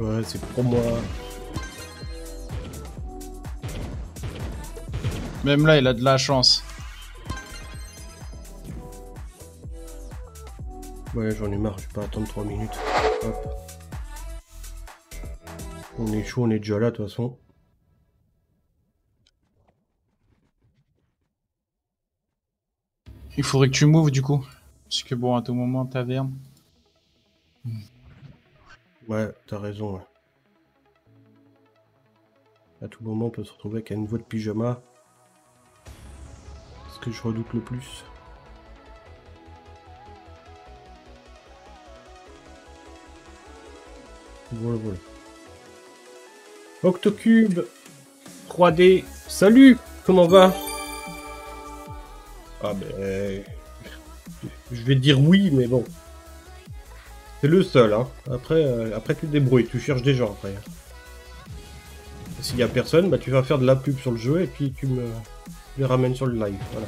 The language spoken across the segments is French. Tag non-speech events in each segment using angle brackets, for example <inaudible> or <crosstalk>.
Ouais, c'est pour moi. Même là, il a de la chance. Ouais, j'en ai marre, je vais pas attendre 3 minutes. Hop. On est chaud, on est déjà là de toute façon. Il faudrait que tu moves du coup. Parce que bon, à tout moment, taverne. Ouais, t'as raison. À tout moment, on peut se retrouver avec un nouveau de pyjama. Ce que je redoute le plus. Voilà, voilà. Octocube 3D, salut Comment va? Ah ben... Je vais dire oui, mais bon. C'est le seul, hein. Après, euh, après tu débrouilles, tu cherches des gens après. S'il y a personne, bah tu vas faire de la pub sur le jeu et puis tu me les ramènes sur le live, voilà.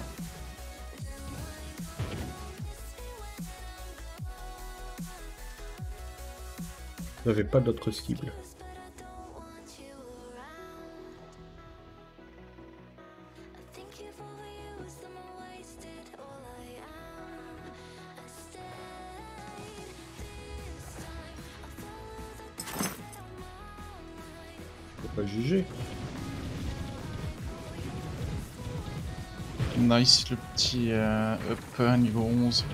J'avais pas d'autres cibles. Nice, le petit euh, up à niveau 11.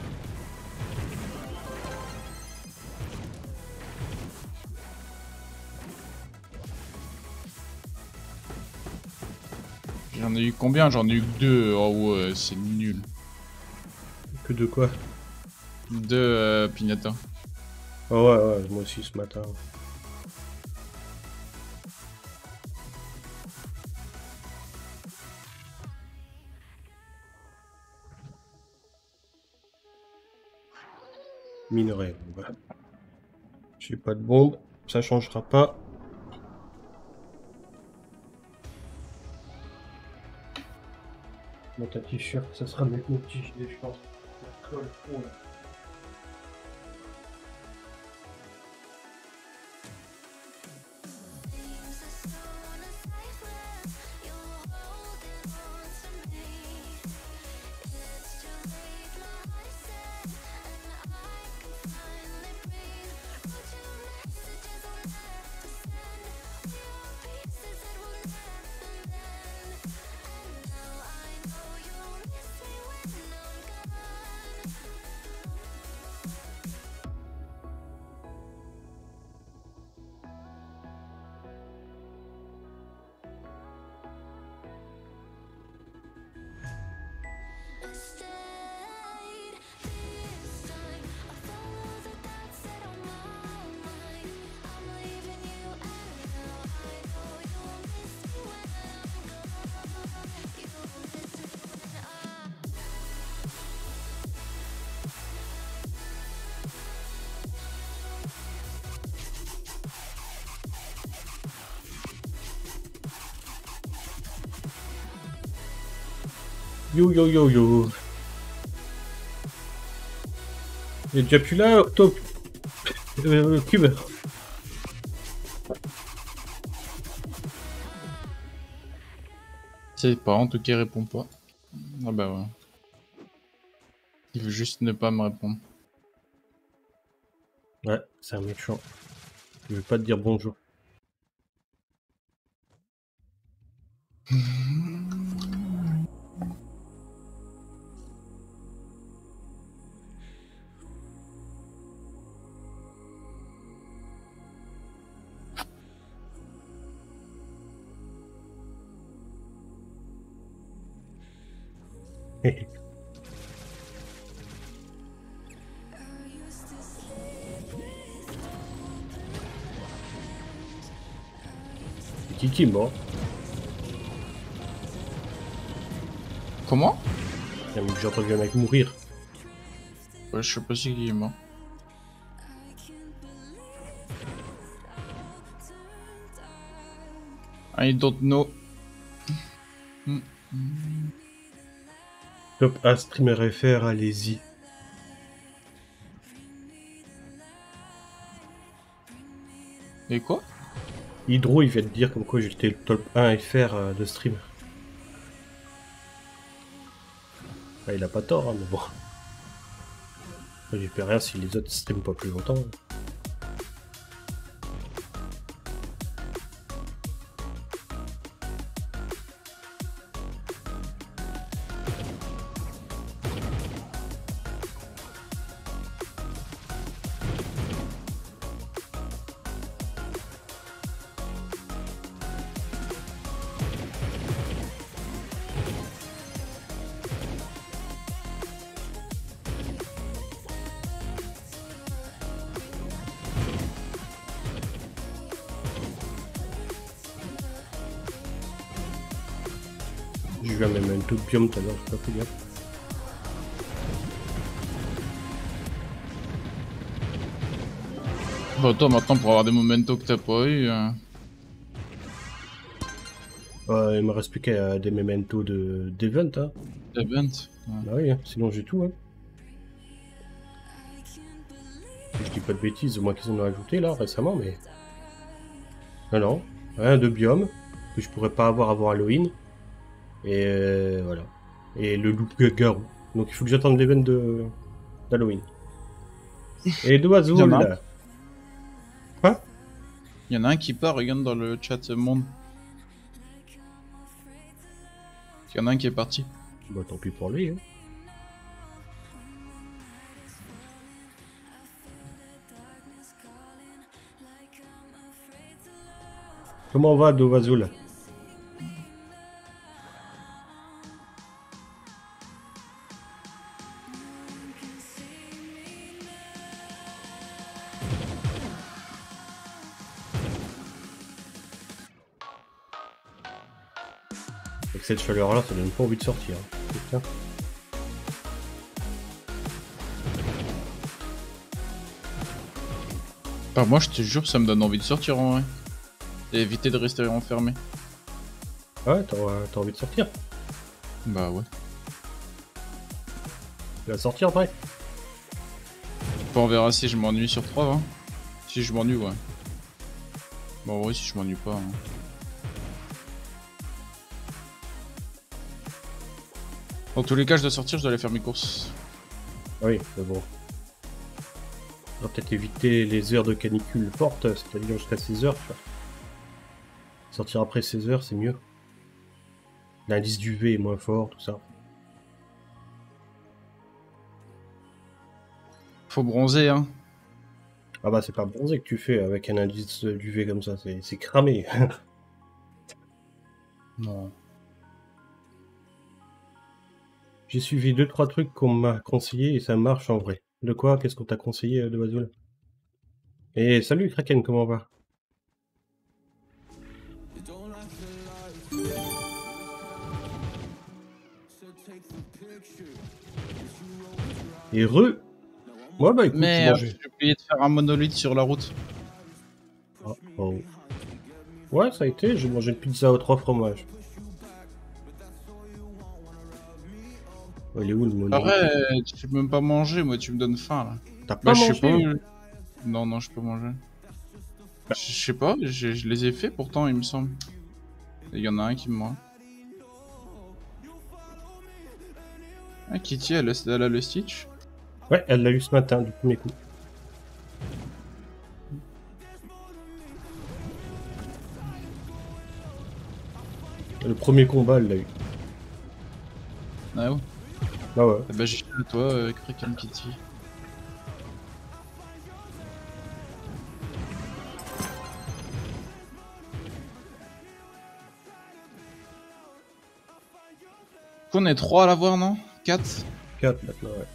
J'en ai eu combien? J'en ai eu que deux. Oh ouais, c'est nul. Que de quoi? Deux euh, pignata. Ah ouais, ouais, moi aussi ce matin. Minerai, voilà. J'ai pas de bombe, ça changera pas. Mon ta t-shirt, ça sera avec mon petit gilet, je pense. La colle, oh là. Yo yo yo yo. Il est déjà plus là, Octo... Euh, Cube. C'est pas, en tout cas, il répond pas. Ah bah ouais. Il veut juste ne pas me répondre. Ouais, c'est un méchant. Je vais pas te dire bonjour. Qui est mort Comment? J'ai entendu un mec mourir. Ouais, je sais pas si qui est mort. I don't know. Top A streamer FR, allez-y. Et quoi? Hydro, il vient de dire comme quoi j'étais le top 1 FR euh, de stream. Ah, il a pas tort, hein, mais bon. Fais rien si les autres streament pas plus longtemps. Gaffe. Bah toi maintenant pour avoir des momentos que t'as pas eu... euh, Euh, il me reste plus qu'à des mementos de d'event, hein. Event. ouais. Bah oui, hein, sinon j'ai tout, hein. Je dis pas de bêtises, au moins qu'ils en ont ajouté là récemment, mais. Non, non. Un de biome que je pourrais pas avoir avant Halloween. Et euh, voilà. Et le loup garou. Donc il faut que j'attende l'event de d'Halloween. <laughs> Et d'oiseaux Il y en a un. là. Il y en a un qui part, regarde dans le chat monde. Il y en a un qui est parti. Bah tant pis pour lui. Hein. Comment va Dovazul chaleur là, ça donne pas envie de sortir. Putain. Bah moi je te jure ça me donne envie de sortir en vrai. Et éviter de rester enfermé. Ouais, t'as t'as envie de sortir. Bah ouais. Tu vas sortir après. Bon, on verra si je m'ennuie sur 3 hein. Si je m'ennuie ouais. Bon ouais si je m'ennuie pas. hein. Dans tous les cas je dois sortir, je dois aller faire mes courses. Oui, mais bon. On va peut-être éviter les heures de canicule fortes, c'est-à-dire jusqu'à 16 heures. tu vois. Sortir après 16 heures, c'est mieux. L'indice d'UV est moins fort, tout ça. Faut bronzer hein. Ah bah c'est pas bronzé que tu fais avec un indice d'UV comme ça, c'est cramé. <laughs> Non. J'ai suivi deux trois trucs qu'on m'a conseillé et ça marche en vrai. De quoi? Qu'est-ce qu'on t'a conseillé euh, de Bazoul Et salut Kraken, comment on va? Et re Ouais bah écoute, j'ai j'ai oublié de faire un monolithe sur la route. Oh, oh. Ouais, ça a été, j'ai mangé une pizza aux trois fromages. Il est où le Arrête, tu peux même pas manger, moi tu me donnes faim là. T'as pas Bah, je sais pas. mangé euh, Non, non, je peux manger. Je je sais pas, je je les ai fait pourtant, il me semble. Il y en a un qui me ment. Ah, Kitty, elle, a- elle a le Stitch. Ouais, elle l'a eu ce matin, du premier coup. Le premier combat, elle l'a eu. Ah ouais. Ah ouais. Bah, j'ai à toi, euh, Kraken Kitty. Qu'on est trois à l'avoir, non? 4 4 maintenant, ouais.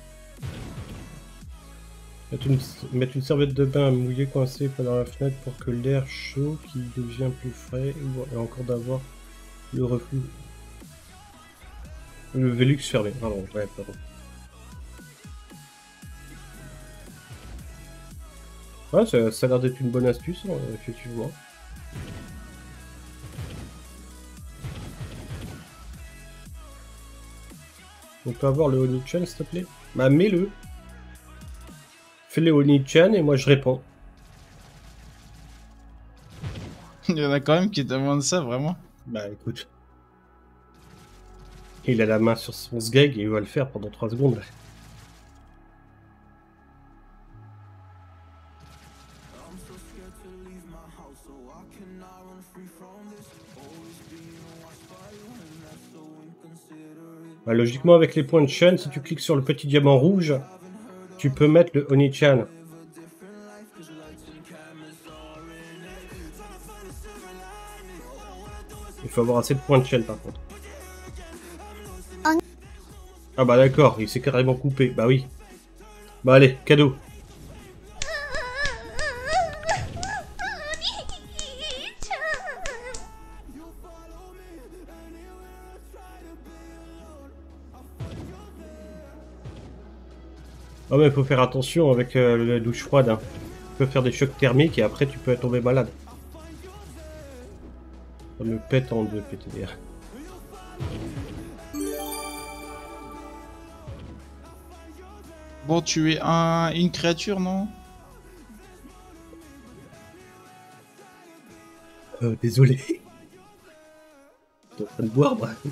Mettre une, mettre une serviette de bain mouillée coincée pendant la fenêtre pour que l'air chaud qui devient plus frais ou- et encore d'avoir le reflux. Le Velux fermé, pardon, ouais, pardon. Ouais, ça, ça a l'air d'être une bonne astuce, hein, effectivement. On peut avoir le Oni-chan, s'il te plaît? Bah, mets-le. Fais le Oni-chan et moi je réponds. <laughs> Il y en a quand même qui demandent ça, vraiment. Bah écoute. Il a la main sur son sgeg et il va le faire pendant 3 secondes. Bah, logiquement, avec les points de chaîne, si tu cliques sur le petit diamant rouge, tu peux mettre le Oni-chan. Il faut avoir assez de points de chaîne par contre. Ah bah d'accord, il s'est carrément coupé. Bah oui. Bah allez, cadeau. Oh mais faut faire attention avec euh, la douche froide. Hein. Tu peux faire des chocs thermiques et après tu peux tomber malade. Ça me pète en deux, PTDR. Bon, tu es un, une créature, non? Euh, désolé. T'es en train de boire, bah. <laughs>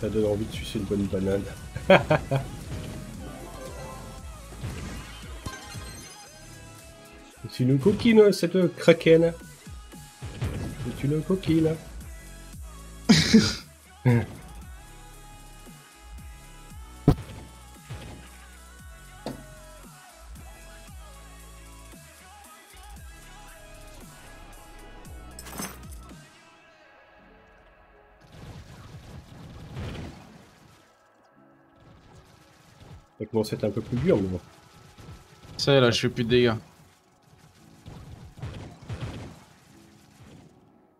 Ça donne envie de sucer une bonne banane. <laughs> C'est une coquine, cette kraken? C'est une coquine. Ça commence à être un peu plus dur, mais bon. Ça là, je fais plus de dégâts.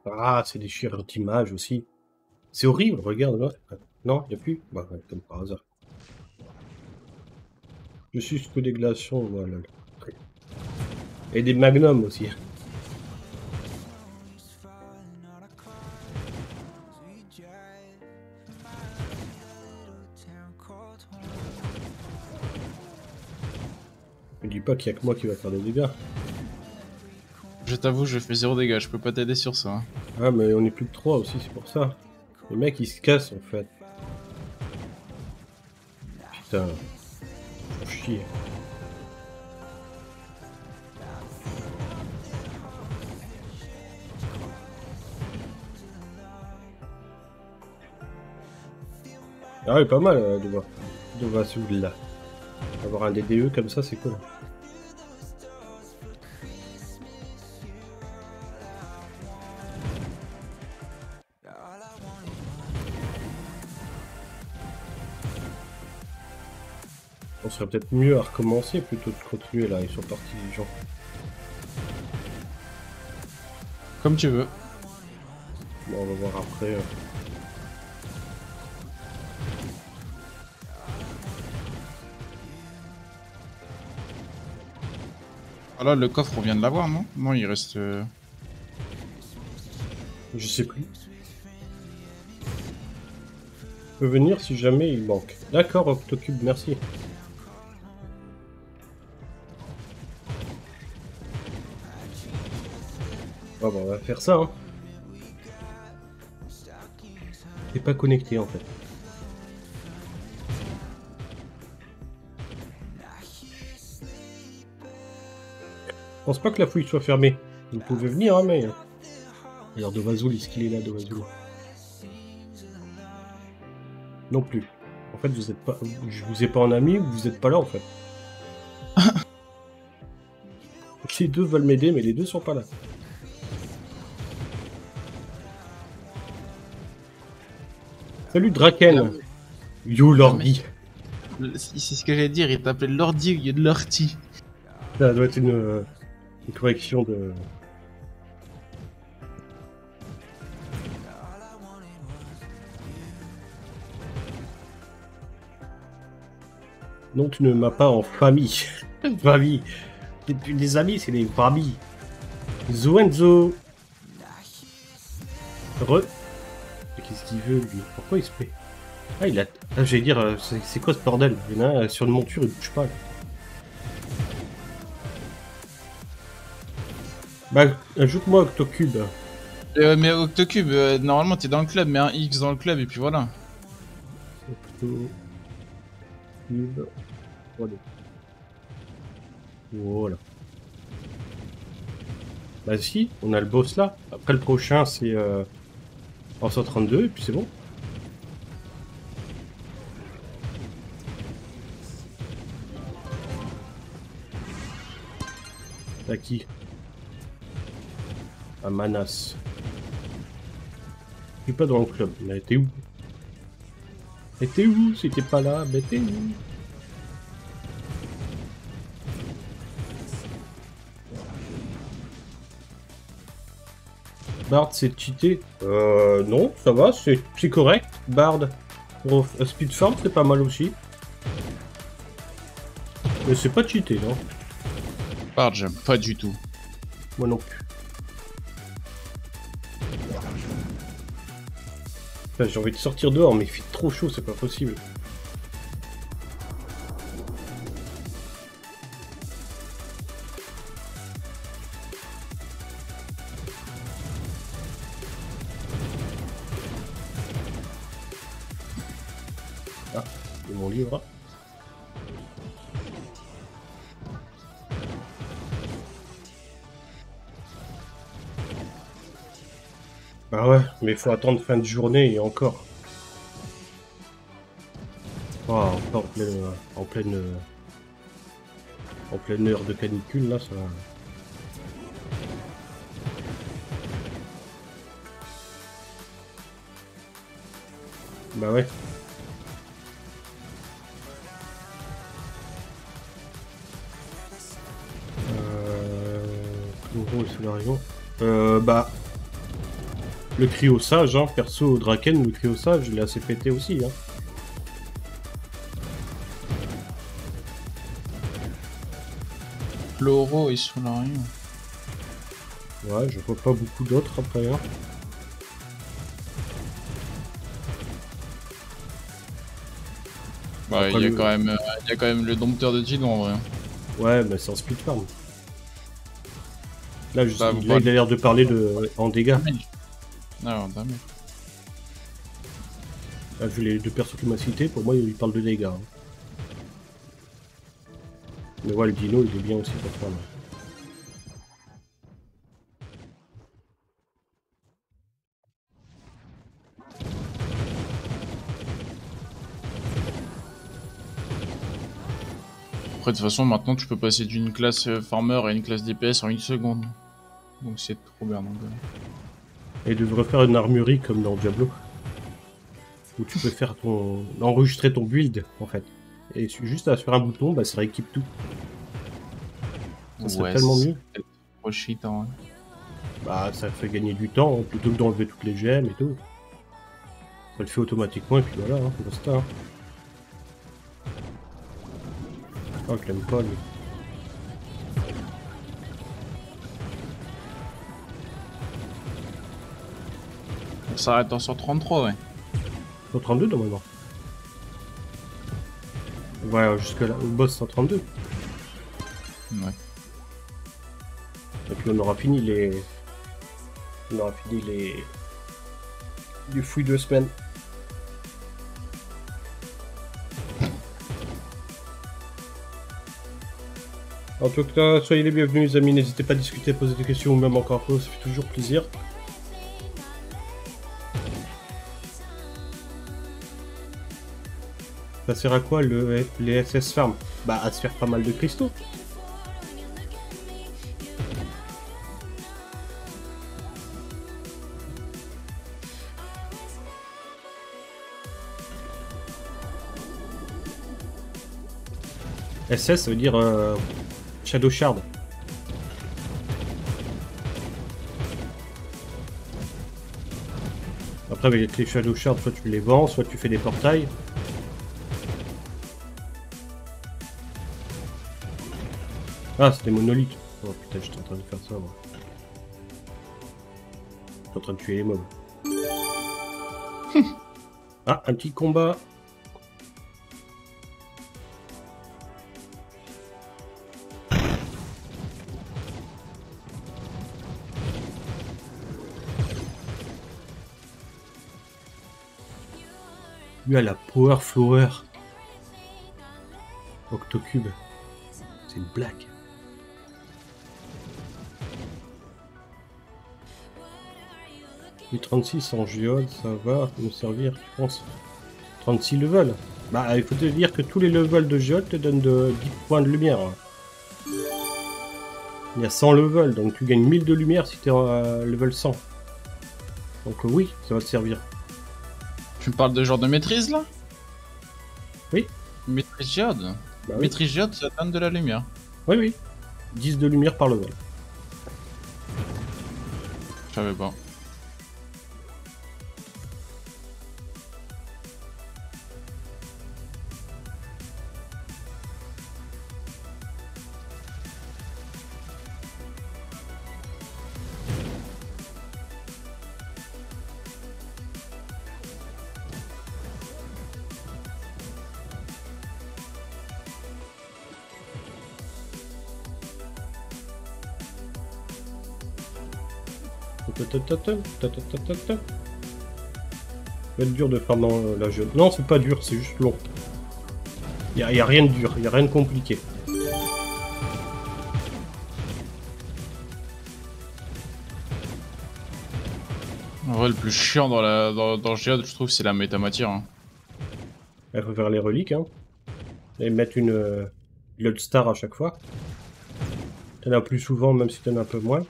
Ah, c'est des chirurgies d'image aussi. C'est horrible, regarde là. Non, y a plus Bah ouais, comme par hasard. Je suis que des glaçons, voilà. Et des magnums aussi. Me dis pas qu'il y a que moi qui va faire des dégâts. Je t'avoue, je fais zéro dégâts, je peux pas t'aider sur ça. hein. Ah, mais on est plus que 3 aussi, c'est pour ça. Les mecs, ils se cassent en fait. Putain. Faut chier. Ah oui, pas mal, euh, Dova. Dova là. Avoir un DDE comme ça, c'est cool. Serait peut-être mieux à recommencer plutôt de continuer là, ils sont partis les gens. Comme tu veux. Bon, on va voir après. euh. Ah là, le coffre, on vient de l'avoir, non? Non, il reste... euh, Je sais plus. peut venir si jamais il manque. D'accord, Octocube, merci. Faire ça, hein. T'es pas connecté, en fait. Je pense pas que la fouille soit fermée. Vous pouvez venir, hein, mais... D'ailleurs, Dovazoul, est-ce qu'il est là, Dovazoul Non plus. En fait, vous êtes pas... Je vous ai pas en ami, vous êtes pas là, en fait. <laughs> les deux veulent m'aider, mais les deux sont pas là. Salut Draken Yo l'ordi C'est ce que j'allais dire, il t'appelait l'ordi au lieu de l'orti. Ça doit être une, euh, une correction de... Non, tu ne m'as pas en famille. <laughs> famille. Les, les amis, c'est les familles. Zoenzo. Re. Ce qu'il veut, lui Pourquoi il se plaît Ah, il a... Ah, j'allais dire, euh, c'est quoi ce bordel? Il y en a un, euh, sur une monture, il bouge pas, là. Bah, ajoute-moi Octocube. Euh, mais Octocube, euh, normalement t'es dans le club, mais un X dans le club et puis voilà. Octocube. Voilà. Voilà. Bah si, on a le boss là. Après le prochain c'est... Euh en 132 et puis c'est bon. T'as qui? Un Manas. Je suis pas dans le club. Mais t'es où? Mais t'es où? T'es pas là, mais t'es où? Bard, c'est cheaté Euh, non, ça va, c'est correct. Bard, pour euh, Speed Farm, c'est pas mal aussi. Mais c'est pas cheaté, non? Bard, j'aime pas du tout. Moi non plus. J'ai envie de sortir dehors, mais il fait trop chaud, c'est pas possible. Mais faut attendre fin de journée et encore. Encore en pleine, en pleine, en pleine heure de canicule là, ça. Bah ouais. Euh... Chloro et Solarion. Euh, bah, le cryo sage, hein, perso Draken, le cryo sage, il est assez pété aussi. Hein. Chloro et Solarium. Ouais, je vois pas beaucoup d'autres après. Hein. Bah, il y, a le- quand même, euh, il y a quand même le dompteur de Tidon en vrai. Ouais, mais c'est en speed farm. Là, je Bah, sais- là, il a l'air de parler de en dégâts. Ah, damage. Là, vu les deux persos qu'il m'a cités, pour moi, il parle de dégâts. hein. Mais ouais, le dino, il est bien aussi pour là. Après, de toute façon, maintenant, tu peux passer d'une classe euh, farmer à une classe DPS en une seconde. Donc c'est trop bien. Donc. Et il devrait faire une armurerie comme dans Diablo. Où tu peux faire ton. enregistrer ton build, en fait. Et juste à faire un bouton, bah ça rééquipe tout. Ça serait Ouais, tellement mieux. Trop hein. Bah ça fait gagner du temps, hein, plutôt que d'enlever toutes les gemmes et tout. Ça le fait automatiquement et puis voilà, hein, basta. Hein. Oh, je l'aime pas lui. On s'arrête en 133, ouais. 132 normalement. Ouais, jusque là, au boss 132. Ouais. Et puis on aura fini les. On aura fini les. Du fouille de semaine. En tout cas, soyez les bienvenus les amis, n'hésitez pas à discuter, à poser des questions ou même encore ça fait toujours plaisir. Ça sert à quoi le, les SS Farm? Bah à se faire pas mal de cristaux. SS ça veut dire euh, Shadow Shard. Après avec les Shadow Shards, soit tu les vends, soit tu fais des portails. Ah, c'était monolithe. Oh putain, j'étais en train de faire ça, moi. J'étais en train de tuer les mobs. <laughs> ah, un petit combat. Lui à la Power Flower. Octocube. C'est une blague. Et 36 en géode, ça va nous servir, je pense. 36 levels. Bah, il faut te dire que tous les levels de géode te donnent de 10 points de lumière. Il y a 100 levels, donc tu gagnes 1000 de lumière si tu es à level 100. Donc euh, oui, ça va te servir. Tu me parles de genre de maîtrise là? Oui. Maîtrise géode Bah oui. Maîtrise géode, ça donne de la lumière. Oui, oui. 10 de lumière par level. Je savais pas. Va être dur de faire dans la géode. Non, c'est pas dur, c'est juste long. Il y, a- rien de dur, il a rien de compliqué. En vrai, le plus chiant dans, la, dans, dans géode, je trouve, c'est la métamatière. hein. Il faut faire les reliques, hein. Et mettre une euh, Lodestar à chaque fois. T'en as plus souvent, même si t'en as un peu moins.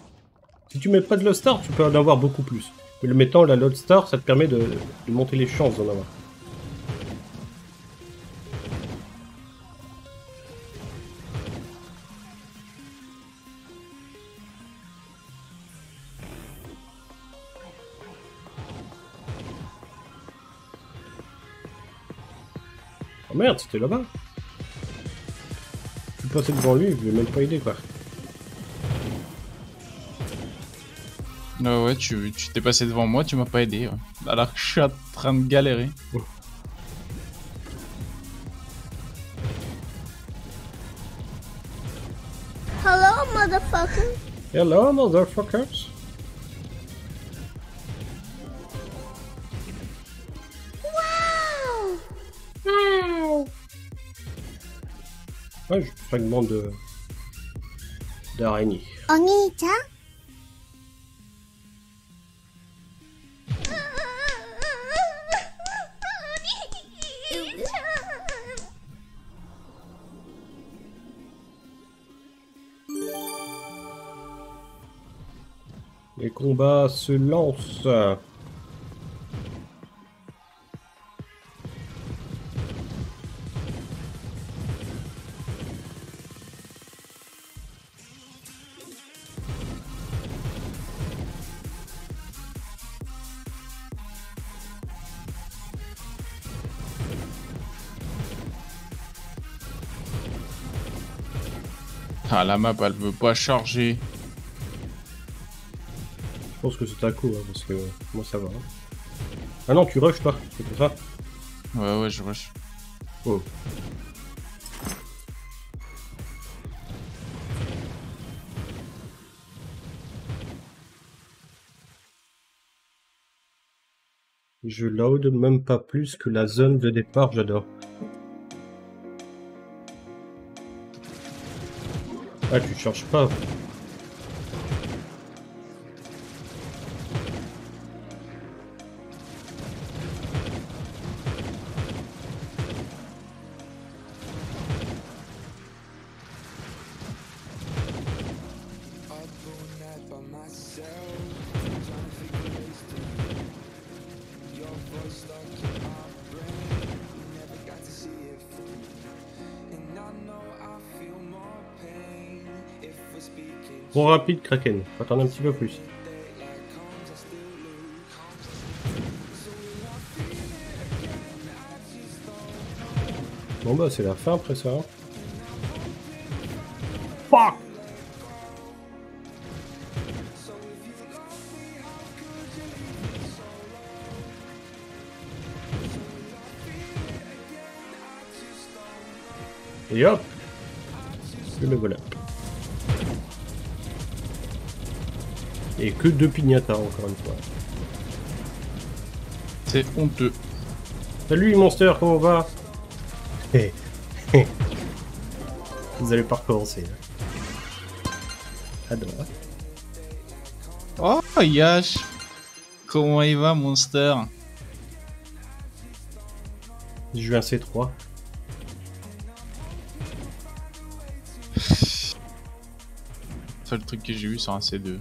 Si tu mets pas de Lodestar, tu peux en avoir beaucoup plus. Mais le mettant la Lodestar, ça te permet de, monter les chances d'en avoir. Oh merde, c'était là-bas. Je suis passé devant lui, je lui ai même pas aidé quoi. Ah ouais, tu tu t'es passé devant moi, tu m'as pas aidé. ouais. Alors que je suis en train de galérer. Hello, motherfucker. Hello, motherfuckers. Wow. Ouais, je fragment de d'araignée. お combat se lance. Ah, la map, elle veut pas charger. Je pense que c'est un coup, hein, parce que moi ça va. hein. Ah non, tu rushes pas, c'est pour ça. Ouais, ouais, je rush. Oh. Je load même pas plus que la zone de départ, j'adore. Ah, tu charges pas. Rapide, Kraken. Faut attendre un petit peu plus. Bon bah c'est la fin après ça. hein. Fuck Et hop le voilà. Que deux piñatas encore une fois. C'est honteux. Salut Monster, comment on va Hé, hé. <laughs> Vous allez pas recommencer. là. À droite. Oh, Yash Comment il va, Monster? J'ai eu un C3. C'est le truc que j'ai eu sur un C2.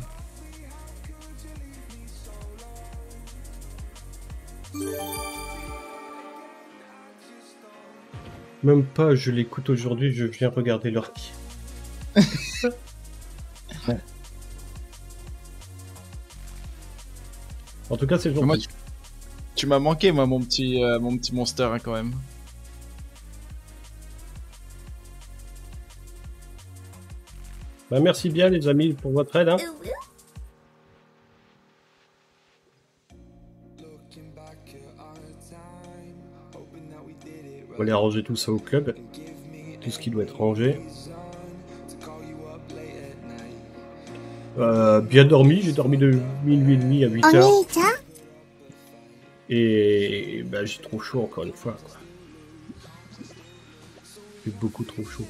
Même pas, je l'écoute aujourd'hui, je viens regarder leur qui. <laughs> En tout cas, c'est Moi, gentil. tu, tu m'as manqué, moi, mon petit, euh, mon petit Monster, hein, quand même. Bah, merci bien, les amis, pour votre aide. Hein. va aller ranger tout ça au club. Tout ce qui doit être rangé. Euh, bien dormi, j'ai dormi de minuit et demi à 8 h Et bah, j'ai trop chaud encore une fois. J'ai beaucoup trop chaud.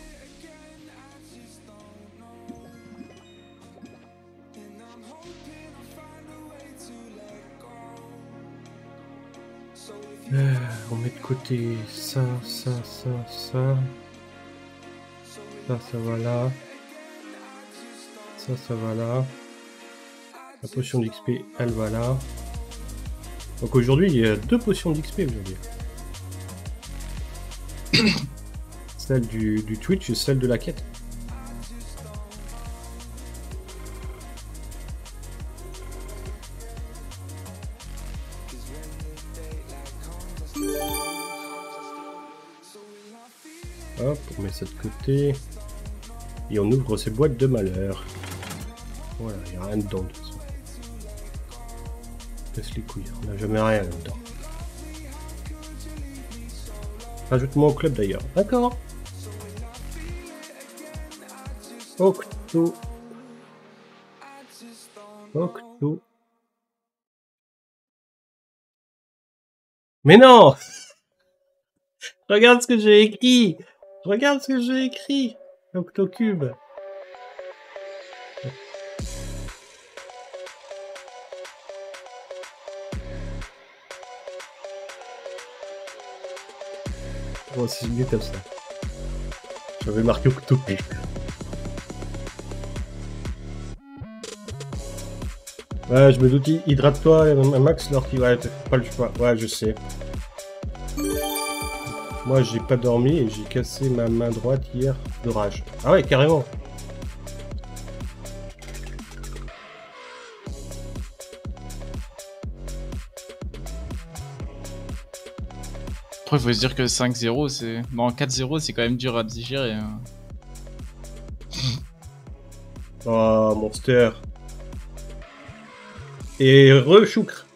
Euh. On met de côté ça, ça, ça, ça. Ça, ça va là. Ça, ça va là. La potion d'XP, elle va là. Donc aujourd'hui, il y a deux potions d'XP aujourd'hui. <coughs> celle du Twitch et celle de la quête. Et on ouvre ces boîtes de malheur. Voilà, il n'y a rien dedans de toute façon. Casse les couilles, on n'a jamais rien là-dedans. Rajoute-moi au club d'ailleurs. D'accord. Octo. Octo. Mais non <laughs> Regarde ce que j'ai écrit Regarde ce que j'ai écrit Octocube. Oh, c'est mieux comme ça. J'avais marqué Octocube. Ouais, je me doute, hydrate-toi, max, Lorty. Ouais, t'as pas le choix. Ouais, je sais. Moi, j'ai pas dormi et j'ai cassé ma main droite hier de rage. Ah ouais, carrément. Après, faut se dire que 5-0, c'est. Non, 4-0, c'est quand même dur à digérer. hein. <laughs> Oh, monster. Et re-choucre.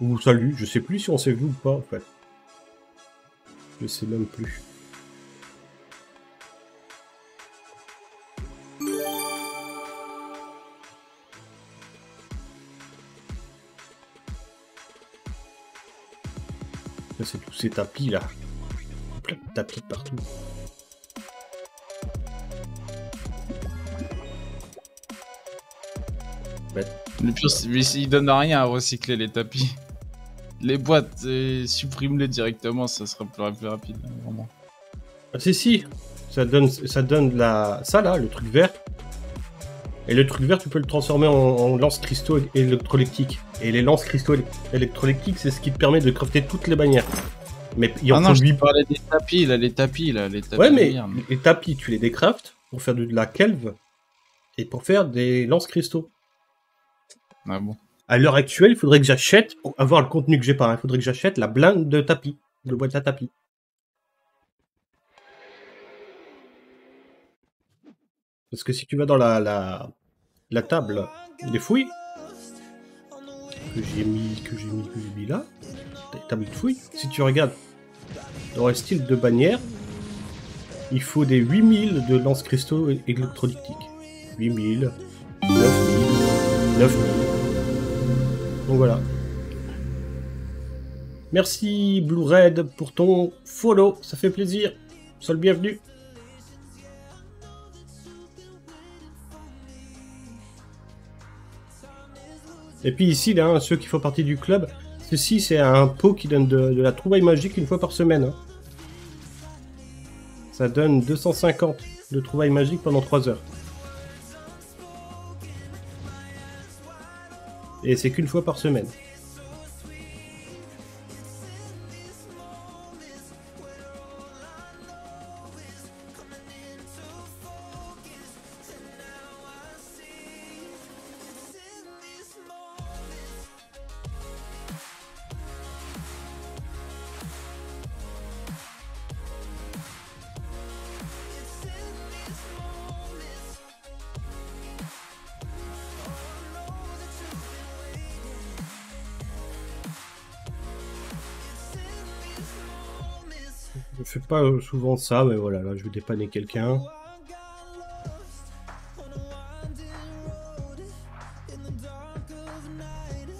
Ou salut, je sais plus si on s'est vu ou pas en fait. Je sais même plus. C'est tous ces tapis là. Plein de tapis partout. Le pire, mais il donne rien à recycler les tapis. Les boîtes, euh, supprime-les directement, ça sera plus, plus rapide, hein, vraiment. Ah, si, si. Ça donne, ça donne la... ça là, le truc vert. Et le truc vert, tu peux le transformer en, en lance cristaux électrolytiques. Et les lances cristaux éle- électrolytiques, c'est ce qui te permet de crafter toutes les bannières. Mais il en Ah non, je parlais des tapis, là, les tapis, là, les tapis. Ouais, mais les tapis, tu les décraftes pour faire de la kelve et pour faire des lances cristaux. Ah bon. À l'heure actuelle, il faudrait que j'achète, pour avoir le contenu que j'ai pas, hein, il faudrait que j'achète la blinde de tapis, de boîte à tapis. Parce que si tu vas dans la, table des fouilles, que j'ai mis, que j'ai mis, que j'ai mis là, table de fouilles, si tu regardes dans le style de bannière, il faut des 8000 de lance cristaux é- électrolytiques. 8000, 9000, 9000. Donc voilà. Merci Blue Red pour ton follow, ça fait plaisir. Sois le bienvenu. Et puis ici, là, hein, ceux qui font partie du club, ceci c'est un pot qui donne de, la trouvaille magique une fois par semaine. hein. Ça donne 250 de trouvailles magiques pendant 3 heures. Et c'est qu'une fois par semaine. Pas euh, souvent ça, mais voilà, là je vais dépanner quelqu'un.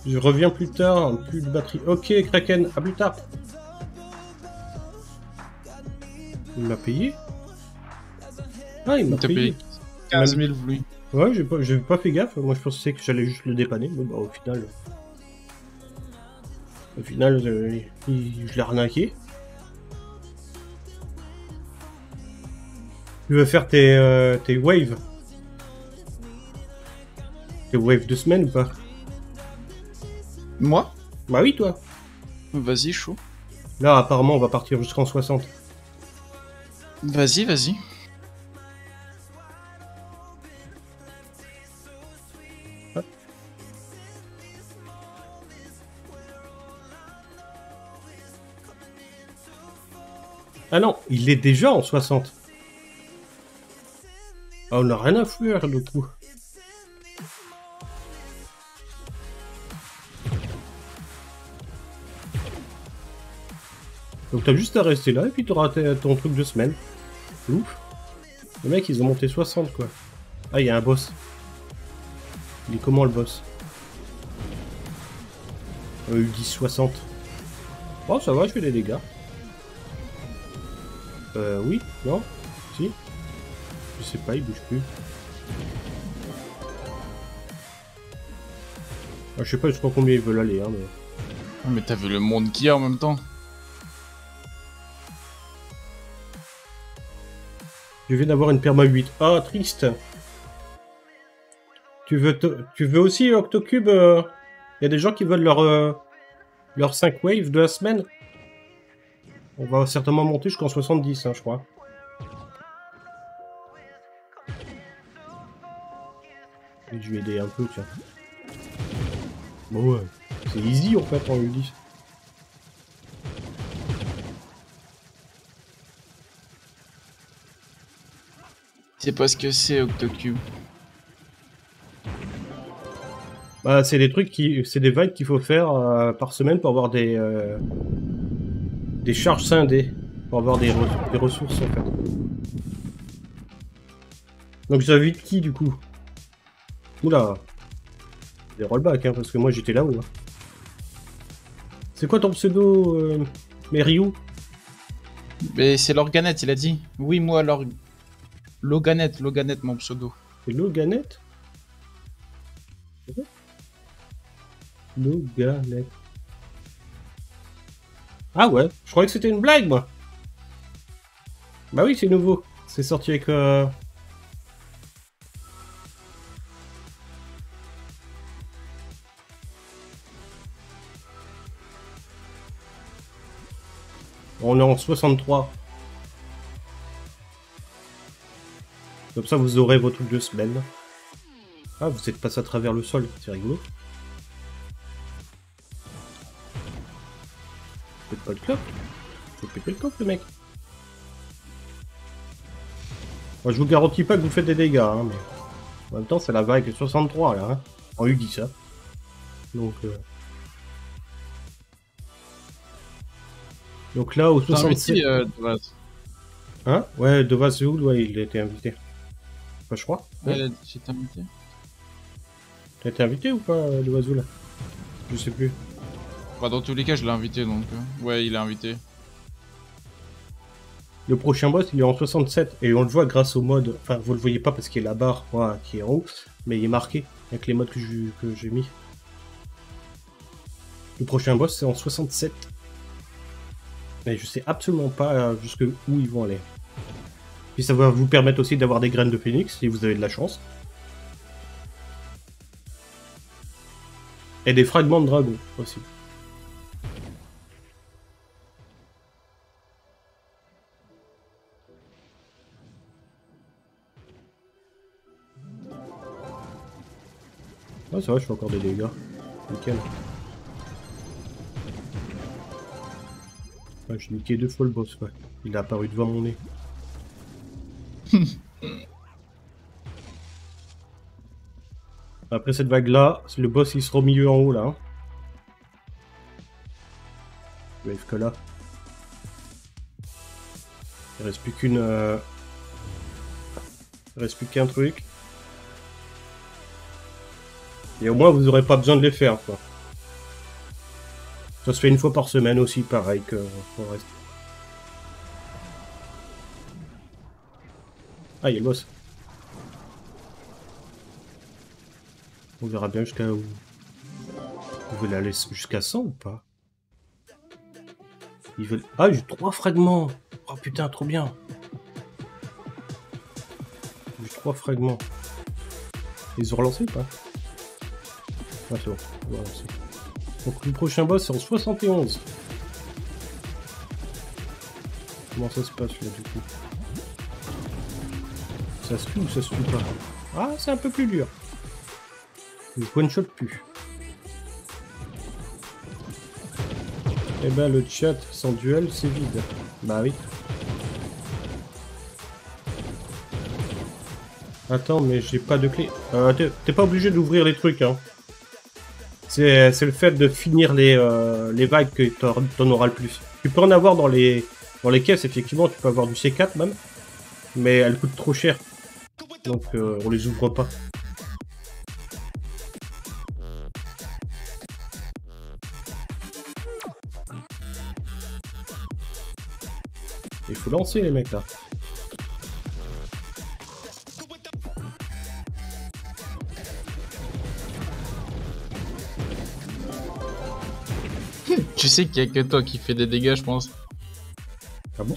Je reviens plus tard, plus de batterie. Ok, Kraken, à plus tard. Il m'a payé Ah, il m'a payé. payé 15 000 louis. Ouais, j'ai pas, pas fait gaffe. Moi, je pensais que j'allais juste le dépanner. Mais bah, au final. Au final, euh, je l'ai arnaqué. Tu veux faire tes, euh, tes waves Tes waves de semaine ou pas Moi Bah oui, toi. Vas-y, chaud. Là, apparemment, on va partir jusqu'en 60. Vas-y, vas-y. Ah non, il est déjà en 60. Ah, on a rien à faire, du coup. Donc t'as juste à rester là et puis t'auras ta- ton truc de semaine. Ouf. Les mecs, ils ont monté 60, quoi. Ah, il y a un boss. Il est comment, le boss? Euh, Il dit 60. Oh, ça va, je fais des dégâts. Euh, oui Non? Si Je sais pas, il bouge plus. Ah, je sais pas jusqu'à combien ils veulent aller, hein, mais... Oh, mais t'as vu le monde qu'il y a en même temps Je viens d'avoir une perma 8. Ah, triste Tu veux, tu veux aussi Octocube Il y a des gens qui veulent leur, euh, leur 5 waves de la semaine? On va certainement monter jusqu'en 70, hein, je crois. Je vais aider un peu, tiens. Bon ouais, c'est easy en fait en U10. C'est pas ce que c'est, Octocube. Bah, c'est des trucs qui, c'est des vagues qu'il faut faire euh, par semaine pour avoir des euh, des charges scindées, pour avoir des, re- des ressources en fait. Donc j'invite qui du coup? Oula, des rollbacks hein, parce que moi j'étais là-haut. hein. C'est quoi ton pseudo, euh, Meriou? Mais c'est l'organette, il a dit. Oui, moi, l'or... Loganette, Loganette, mon pseudo. C'est Loganette? Loganette. Ah ouais, je croyais que c'était une blague, moi. Bah oui, c'est nouveau. C'est sorti avec... euh, On est en 63. Comme ça, vous aurez vos trucs de semaine. Ah, vous êtes passé à travers le sol, c'est rigolo. Faites pas le clope? Faut péter le clope, le mec. Moi, je vous garantis pas que vous faites des dégâts, hein, mais... En même temps, c'est la vague 63, là, hein. En U10, ça. Donc, euh... Donc là, au T'as 67... invité, euh. Hein? Ouais, Vaseoul, ouais, il a été invité. Enfin, je crois. Ouais, il a invité. T'as été invité ou pas, De Vaseoul Je sais plus. Bah, dans tous les cas, je l'ai invité donc. euh, Ouais, il est invité. Le prochain boss, il est en 67 et on le voit grâce au mode. Enfin, vous le voyez pas parce qu'il y a la barre qui est en haut, mais il est marqué avec les modes que j'ai que j'ai mis. Le prochain boss, c'est en 67. Mais je sais absolument pas euh, jusque où ils vont aller. Puis ça va vous permettre aussi d'avoir des graines de phoenix si vous avez de la chance. Et des fragments de dragon aussi. Ah, c'est vrai, je fais encore des dégâts. Nickel. Ouais, j'ai niqué deux fois le boss, ouais. Il a apparu devant mon nez. Après cette vague-là, le boss il sera au milieu en haut là. hein. Que là. Il reste plus qu'une. euh, Il reste plus qu'un truc. Et au moins vous aurez pas besoin de les faire quoi. Ça se fait une fois par semaine aussi, pareil que pour le reste. Ah, il y a le boss. On verra bien jusqu'à où. Ils veulent aller jusqu'à 100 ou pas? Ils veulent. Ah, j'ai trois fragments Oh putain, trop bien J'ai trois fragments. Ils ont relancé ou pas? Bon, on va. Donc le prochain boss c'est en 71. Comment ça se passe là du coup? Ça se tue ou ça se tue pas? Ah c'est un peu plus dur. Le one shot plus. Eh ben le chat sans duel c'est vide. Bah oui. Attends mais j'ai pas de clé. Euh, T'es pas obligé d'ouvrir les trucs hein. C'est le fait de finir les, euh, les vagues que t'en auras le plus. Tu peux en avoir dans les, dans les caisses, effectivement, tu peux avoir du C4 même, mais elles coûtent trop cher. Donc euh, on les ouvre pas. Il faut lancer les mecs là. Tu sais qu'il y a que toi qui fais des dégâts, je pense. Ah bon?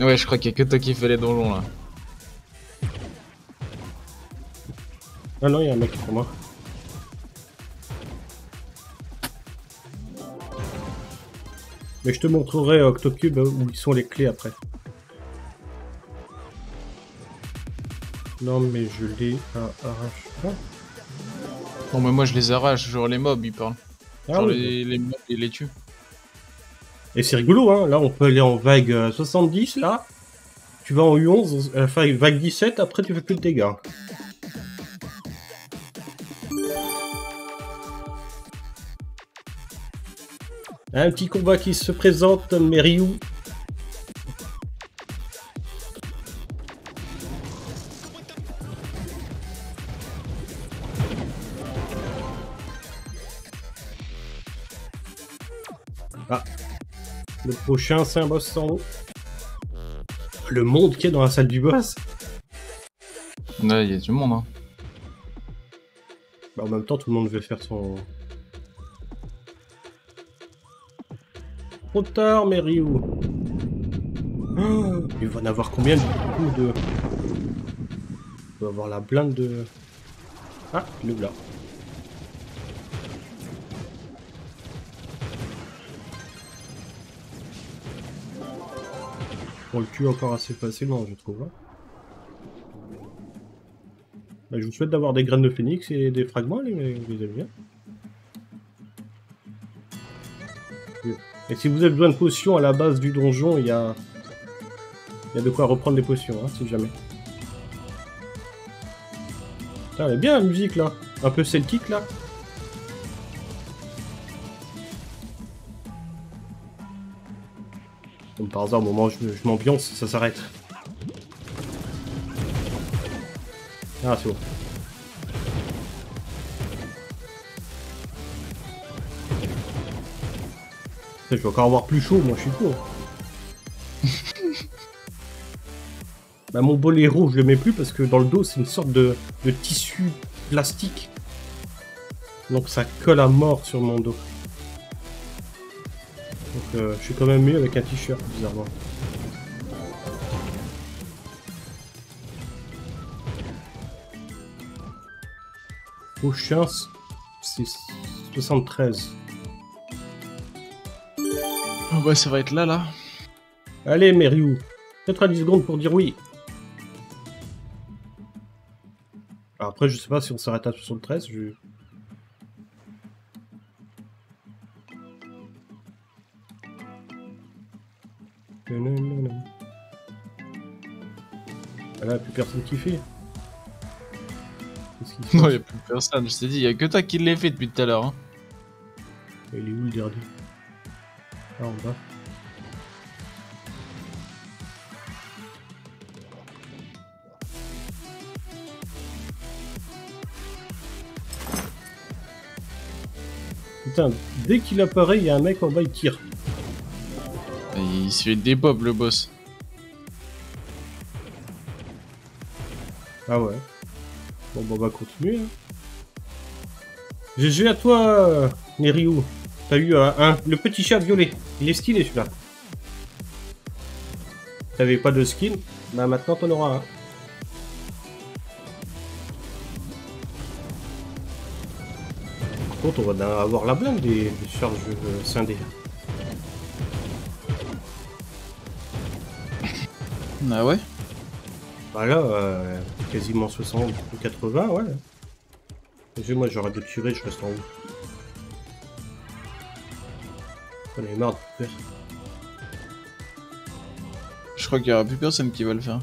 Ouais, je crois qu'il y a que toi qui fais les donjons là. Ah non, il y a un mec pour moi. Mais je te montrerai euh, Octocube euh, où ils sont les clés après. Non mais je à arrache. Ah, Bon, mais moi je les arrache, genre les mobs ils parlent. Ah genre oui, les, les. Et c'est rigolo, hein. Là, on peut aller en vague euh, 70, là. Tu vas en U11, euh, enfin, vague 17, après tu fais plus de dégâts. Un petit combat qui se présente, mais Ryu. Prochain, c'est un boss sans eau. Le monde qui est dans la salle du boss. Ouais, il y a du monde hein. Bah, en même temps, tout le monde veut faire son. Trop tard, mais Ryu. Oh, il va en avoir combien du coup de. Il va avoir la blinde de. Ah, le là? On le tue encore assez facilement, je trouve. hein. Bah, je vous souhaite d'avoir des graines de phénix et des fragments, les, amis. hein. Et si vous avez besoin de potions à la base du donjon, il y a... De quoi reprendre des potions, hein, si jamais. Putain, elle bien la musique, là. Un peu celtique, là. Comme par hasard, au moment où je, je m'ambiance, ça s'arrête. Ah, c'est bon. Je vais encore avoir plus chaud, moi je suis con. <laughs> bah mon boléro, je le mets plus parce que dans le dos, c'est une sorte de, de tissu plastique. Donc ça colle à mort sur mon dos. Donc euh, je suis quand même mieux avec un t-shirt, bizarrement. Prochain, c'est 73. Oh bah ça va être là, là. Allez, Meriou, 90 secondes pour dire oui. Alors après, je sais pas si on s'arrête à 73. Je... plus personne qui fait. Qu'est-ce qu'il se Non, passe y a plus personne, je t'ai dit, y a que toi qui l'ai fait depuis tout à l'heure. Hein. Il est où le dernier? Ah, en bas. Putain, dès qu'il apparaît, il y a un mec en bas, il tire. Et il se fait des pop le boss. Ah ouais. Bon, bah, on va continuer. Hein. GG à toi, Neriou. T'as eu euh, un, le petit chat violet. Il est stylé celui-là. T'avais pas de skin Bah maintenant t'en auras un. Par contre, on va avoir la blinde des, charges scindées. Ah ouais? Bah là, euh, quasiment 60 ou 80, ouais. Et moi j'aurais dû tirer, je reste en haut. J'en ai marre de faire. Je crois qu'il y aura plus personne qui va le faire.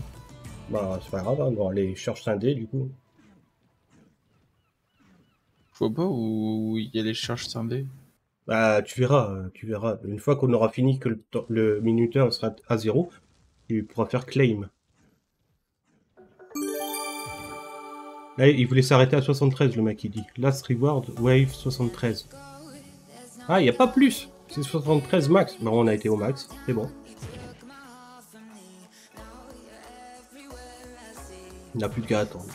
Bah c'est pas grave, hein. bon les charges scindées du coup. Je vois pas où il y a les charges scindées. Bah tu verras, tu verras. Une fois qu'on aura fini que le, le minuteur sera à zéro, tu pourras faire claim. Il voulait s'arrêter à 73, le mec, il dit. Last reward, wave 73. Ah, il n'y a pas plus C'est 73 max. Bon, on a été au max, c'est bon. Il n'a plus qu'à attendre.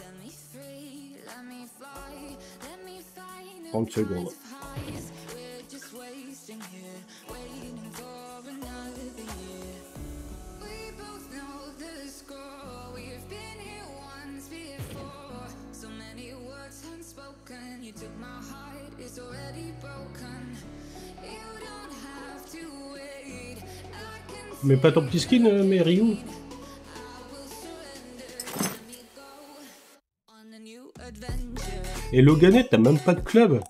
30 secondes. Mais pas ton petit skin, euh, mais Ryu. Et Loganet, t'as même pas de club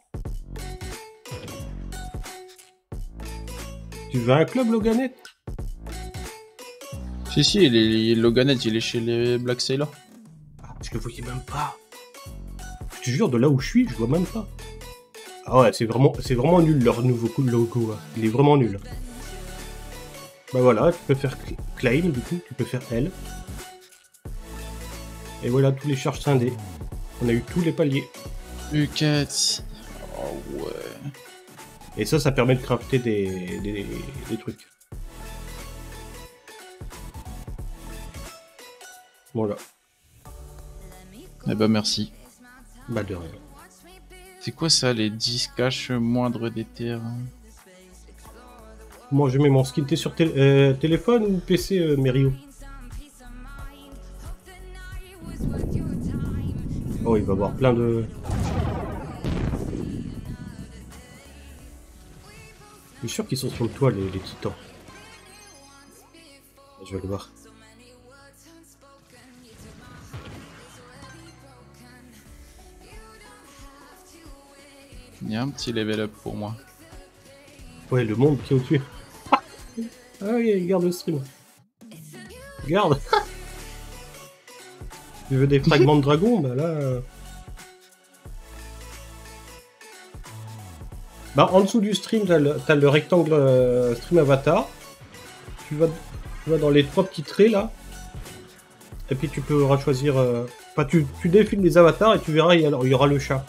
Tu veux un club, Loganet Si, si, il est, Loganet, il est chez les Black Sailor. Ah, Je le voyais même pas. Je te jure, de là où je suis, je vois même pas. Ah ouais, c'est vraiment, c'est vraiment nul leur nouveau coup de logo. là. Il est vraiment nul. Bah voilà, tu peux faire cl- claim, du coup, tu peux faire L. Et voilà tous les charges scindées. On a eu tous les paliers. U4. Oh ouais. Et ça, ça permet de crafter des, des, des trucs. Voilà. Eh ben merci. Bah de rien. C'est quoi ça, les 10 caches moindres des terres Moi, je mets mon skin. T'es sur euh, téléphone ou PC, euh, Merio Oh, il va avoir plein de... Je suis sûr qu'ils sont sur le toit, les, titans. Je vais le voir. Il y a un petit level up pour moi. Ouais, le monde qui est au-dessus. ah oui, regarde le stream. Regarde <laughs> Tu veux des fragments de dragon Bah là... euh. Bah en dessous du stream, t'as le, rectangle euh, stream avatar. Tu vas, dans les trois petits traits là. Et puis tu peux choisir... euh, Enfin, tu, tu défiles les avatars et tu verras, il y aura le chat.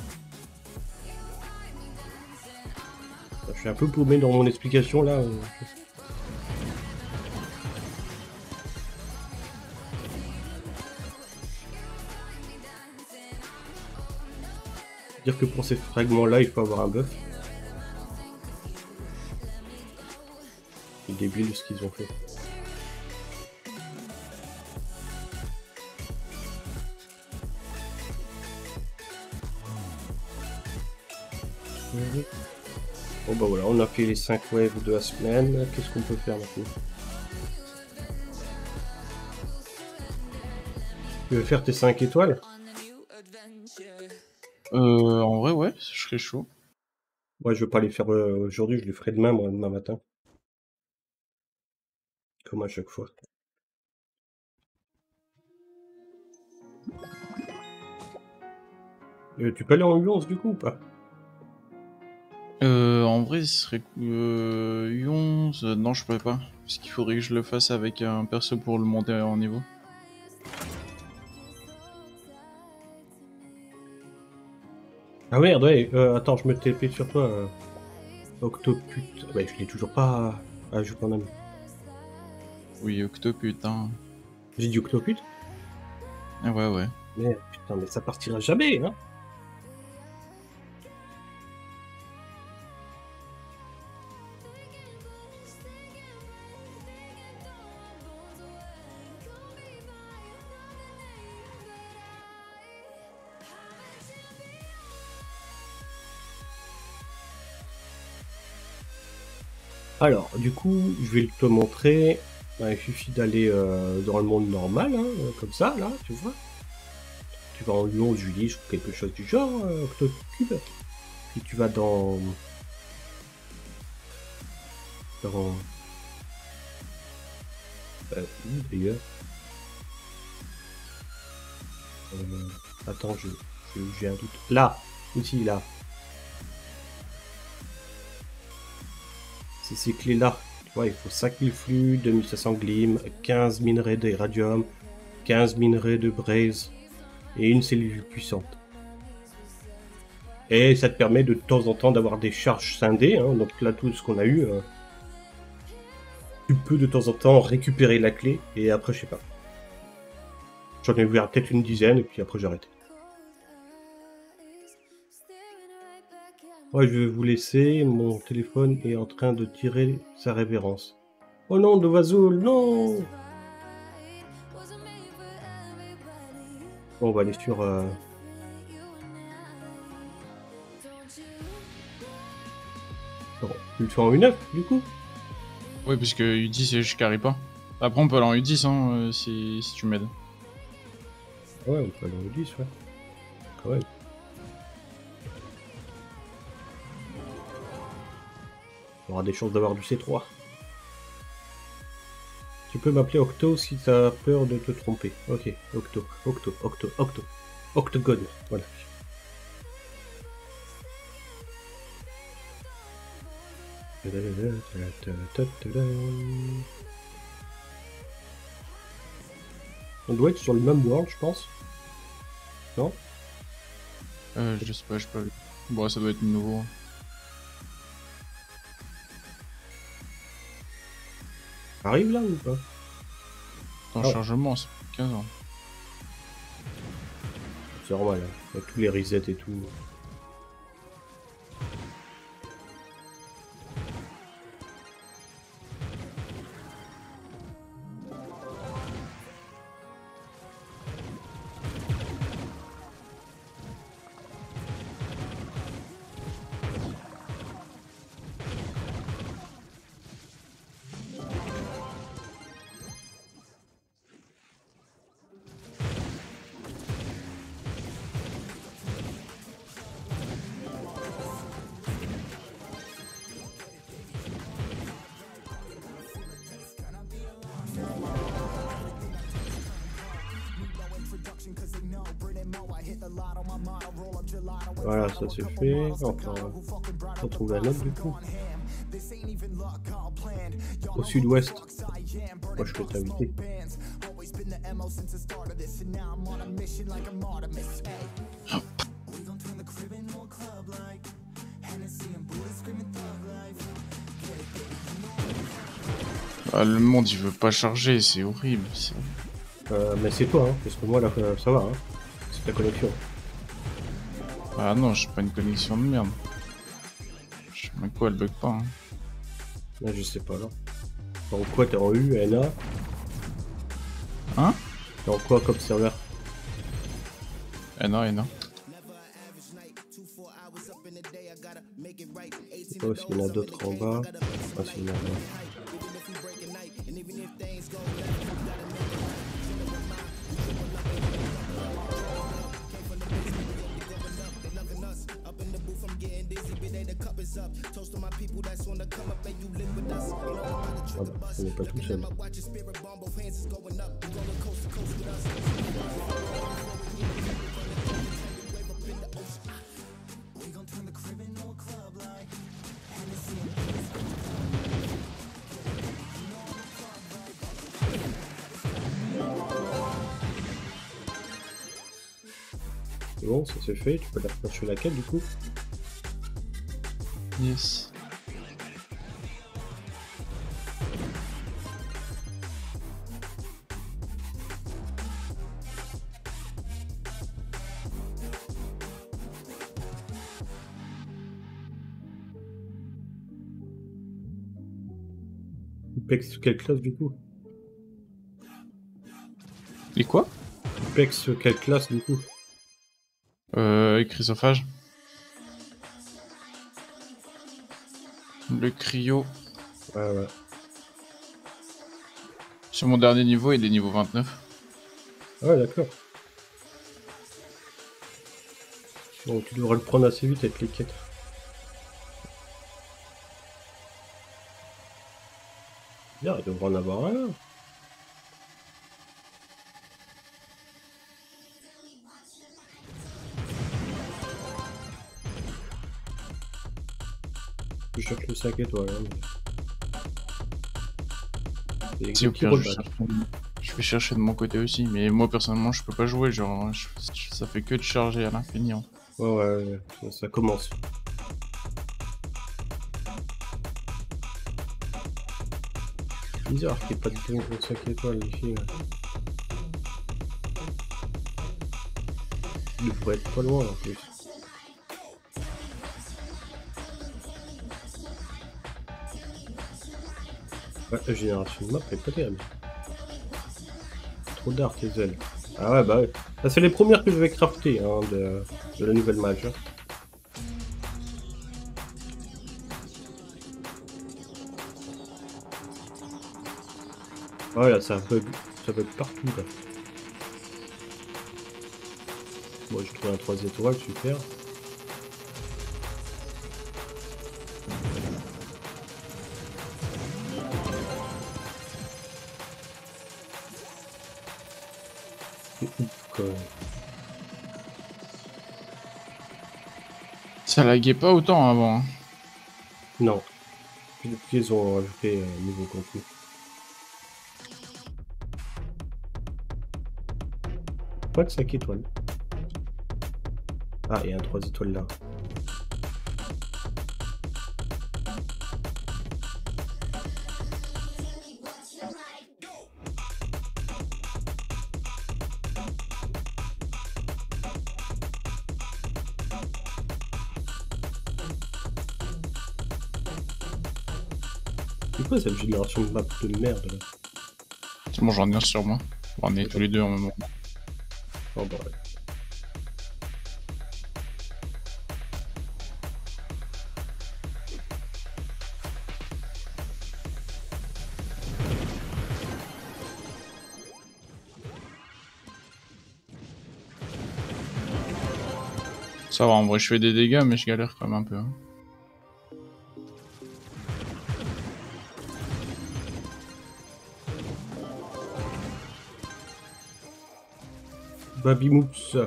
Suis un peu paumé dans mon explication là. euh. Dire que pour ces fragments là, il faut avoir un buff. C'est débile ce qu'ils ont fait. On a fait les 5 waves de la semaine. Qu'est-ce qu'on peut faire maintenant Tu veux faire tes 5 étoiles? Euh, en vrai, ouais, je serais chaud. Moi je veux pas les faire euh, aujourd'hui, je les ferai demain, moi, demain matin. Comme à chaque fois. Euh, tu peux aller en U11 du coup ou pas? Euh, en vrai, ce serait euh, U11. euh, non, je pourrais pas. Parce qu'il faudrait que je le fasse avec un perso pour le monter en niveau. Ah merde, ouais, euh, attends, je me TP sur toi. Euh... Octoput. Ouais, je l'ai toujours pas. Ah, je quand même. Oui, Octo, putain. J'ai dit Octoput Ah ouais, ouais. Merde, putain, mais ça partira jamais, hein Alors, du coup, je vais te montrer. Ouais, il suffit d'aller euh, dans le monde normal, hein, comme ça, là, tu vois. Tu vas en Lyon, Julie, ou quelque chose du genre, euh, tu vas dans... Dans... Euh, d'ailleurs? Euh, Attends, je j'ai un doute. Là Aussi, là. Ces clés-là. Tu il faut 5000 flux, 2500 glim, 15 minerais d'éradium, 15 minerais de braise et une cellule puissante. Et ça te permet de, de temps en temps d'avoir des charges scindées. hein. donc là, tout ce qu'on a eu, euh, tu peux de temps en temps récupérer la clé et après, je sais pas. J'en ai ouvert peut-être une dizaine et puis après, j'ai arrêté. Ouais, je vais vous laisser. Mon téléphone est en train de tirer sa révérence. Oh non, de Vazoul, non Bon, on va aller sur... euh, Bon, tu le fais en U9, du coup Ouais, parce que U10, je carry pas. Après, on peut aller en U10 hein, euh, si, si tu m'aides. Ouais, on peut aller en U10, ouais. Quand même. Aura des chances d'avoir du C3. Tu peux m'appeler Octo si t'as peur de te tromper. Ok, Octo, Octo, Octo, Octo. Octogone, voilà. On doit être sur le même world, je pense. Non? Euh, je sais pas, je sais pas. Bon, ça doit être nouveau. Arrive là ou pas En Ah. chargement, c'est 15 ans. C'est normal, hein. avec tous les resets et tout. ça se fait. Enfin, on trouve la lame du coup. Au sud-ouest. Moi, je peux t'inviter. Ah, le monde il veut pas charger, c'est horrible. Euh, mais c'est toi, hein, parce que moi là ça va, hein. c'est ta connexion. Ah non, j'ai pas une connexion de merde. Je sais même quoi, elle bug pas. Hein. Là, je sais pas là. En quoi T'es en U, NA Hein? T'es en quoi comme serveur? Eh non, eh non. Je sais pas s'il y en a d'autres en bas. Ah, s'il y en a tu peux la refaire sur la quête du coup. Yes. Pex sur quelle classe du coup Et quoi? Pex sur quelle classe du coup chrysophage. Le cryo. Ouais, ouais. Sur mon dernier niveau, il est niveau 29. Ah ouais, d'accord. Bon, tu devrais le prendre assez vite avec les quêtes. Bien, il devrait en avoir un. Je cherche le 5 étoiles. Hein. C'est pire, je, vais chercher de mon côté aussi. Mais moi, personnellement, je peux pas jouer. Genre, je- ça fait que de charger à l'infini. hein. Ouais, ouais, ouais, ça, ça commence. Bizarre qu'il n'y ait pas de bon pour 5 étoiles ici. là. Il devrait être pas loin en plus. Ouais, la génération de map est pas terrible. Trop dark les ailes. Ah ouais, bah ouais. Ça, c'est les premières que je vais crafter hein, de, de la nouvelle mage. hein. Voilà, ça bug, ça partout là. Bon, j'ai trouvé un 3 étoiles, super. Laguait pas autant avant. hein. Non. Puis Depuis qu'ils ont ajouté un nouveau contenu. Pas de 5 étoiles. Ah, il y a un 3 étoiles là. Cette génération de map de merde là C'est bon, j'en ai un sur moi. On est tous les deux en même temps. Oh bah ouais. Ça va, en vrai, je fais des dégâts, mais je galère quand même un peu. hein. Babymousse.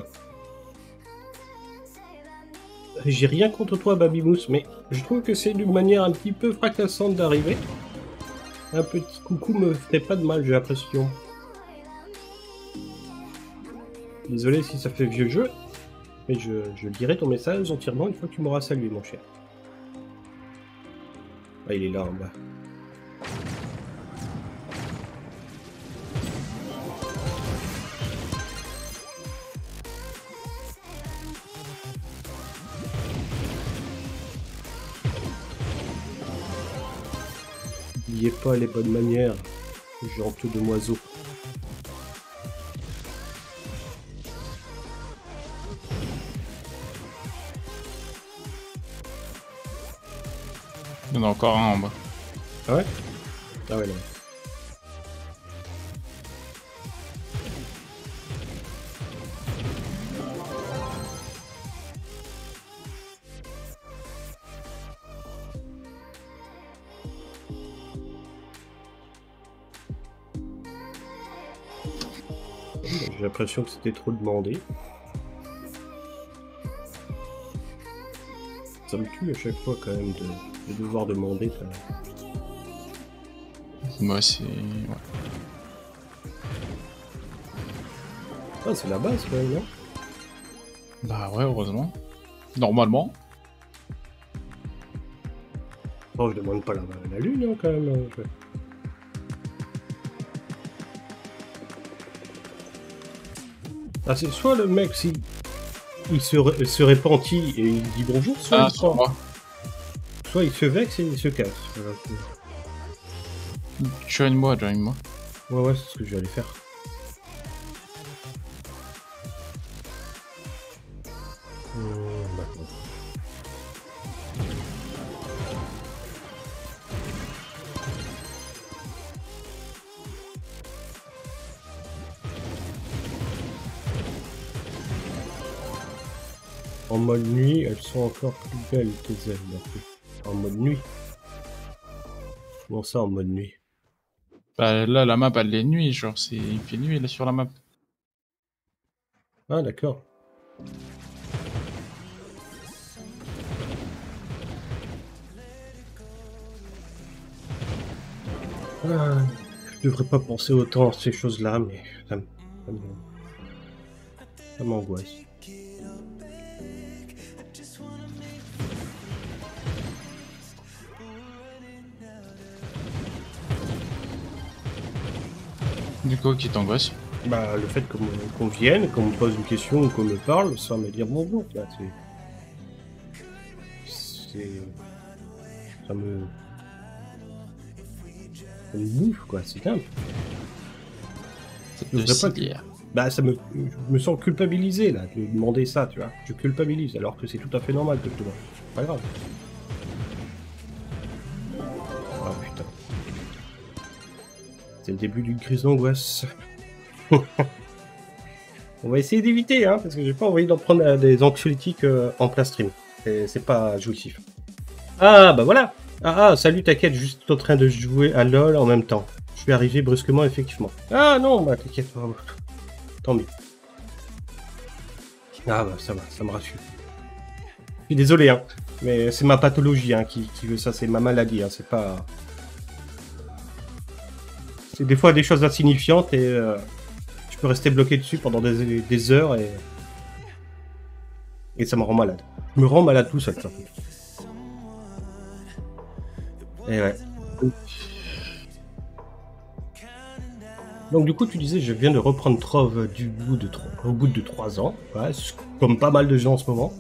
J'ai rien contre toi, Babymousse, mais je trouve que c'est une manière un petit peu fracassante d'arriver. Un petit coucou me ferait pas de mal, j'ai l'impression. Désolé si ça fait vieux jeu, mais je, je lirai ton message entièrement une fois que tu m'auras salué, mon cher. Ah, il est là en bas. Pas les bonnes manières, gentil demoiseau. Il y en a encore un en bas. Ah ouais? Ah ouais, non. L'impression que c'était trop demandé. Ça me tue à chaque fois quand même de, de devoir demander. quand même. Moi, c'est. ouais. Ah, c'est la base quand même, non? Bah ouais, heureusement. Normalement. Oh, je demande pas la, la lune hein, quand même. hein, je- Ah, c'est soit le mec, si il se, ré- se répentit et il dit bonjour, soit, Ah, il, prend- soit il se vexe et il se casse. Voilà. Join-moi, join-moi. Ouais, ouais, c'est ce que j'allais faire. Plus. Marco. En mode nuit. Comment ça en mode nuit Bah là, la map, elle est nuit, genre, c'est il fait nuit là sur la map. Ah d'accord. Ah, je devrais pas penser autant à ces choses-là, mais ça m'angoisse. Du coup, qui t'angoisse Bah, le fait qu'on me- vienne, qu'on me pose une question ou qu'on me parle, sans me dire bonjour, là, c'est... C'est... Ça me... Ça me bouffe, quoi, c'est simple. Ça pas sidère. Bah, ça me... Je me sens culpabilisé, là, de demander ça, tu vois. Je culpabilise, alors que c'est tout à fait normal que je demande. C'est pas grave. C'est le début d'une crise d'angoisse. <laughs> On va essayer d'éviter, hein, parce que j'ai pas envie d'en prendre euh, des anxiolytiques euh, en plein stream. C'est c'est pas jouissif. Ah, bah voilà Ah, ah, salut, t'inquiète, juste en train de jouer à LoL en même temps. Je suis arrivé brusquement, effectivement. Ah non, bah t'inquiète pas. Tant mieux. Ah bah ça va, ça me rassure. Je suis désolé, hein, mais c'est ma pathologie hein, qui, qui veut ça, c'est ma maladie, hein, c'est pas... C'est des fois des choses insignifiantes et euh, je peux rester bloqué dessus pendant des, des heures et... Et ça me rend malade. Je me rends malade tout seul, ça. Et ouais. Donc du coup, tu disais, je viens de reprendre Trove du bout de tro- au bout de 3 ans, ouais, comme pas mal de gens en ce moment.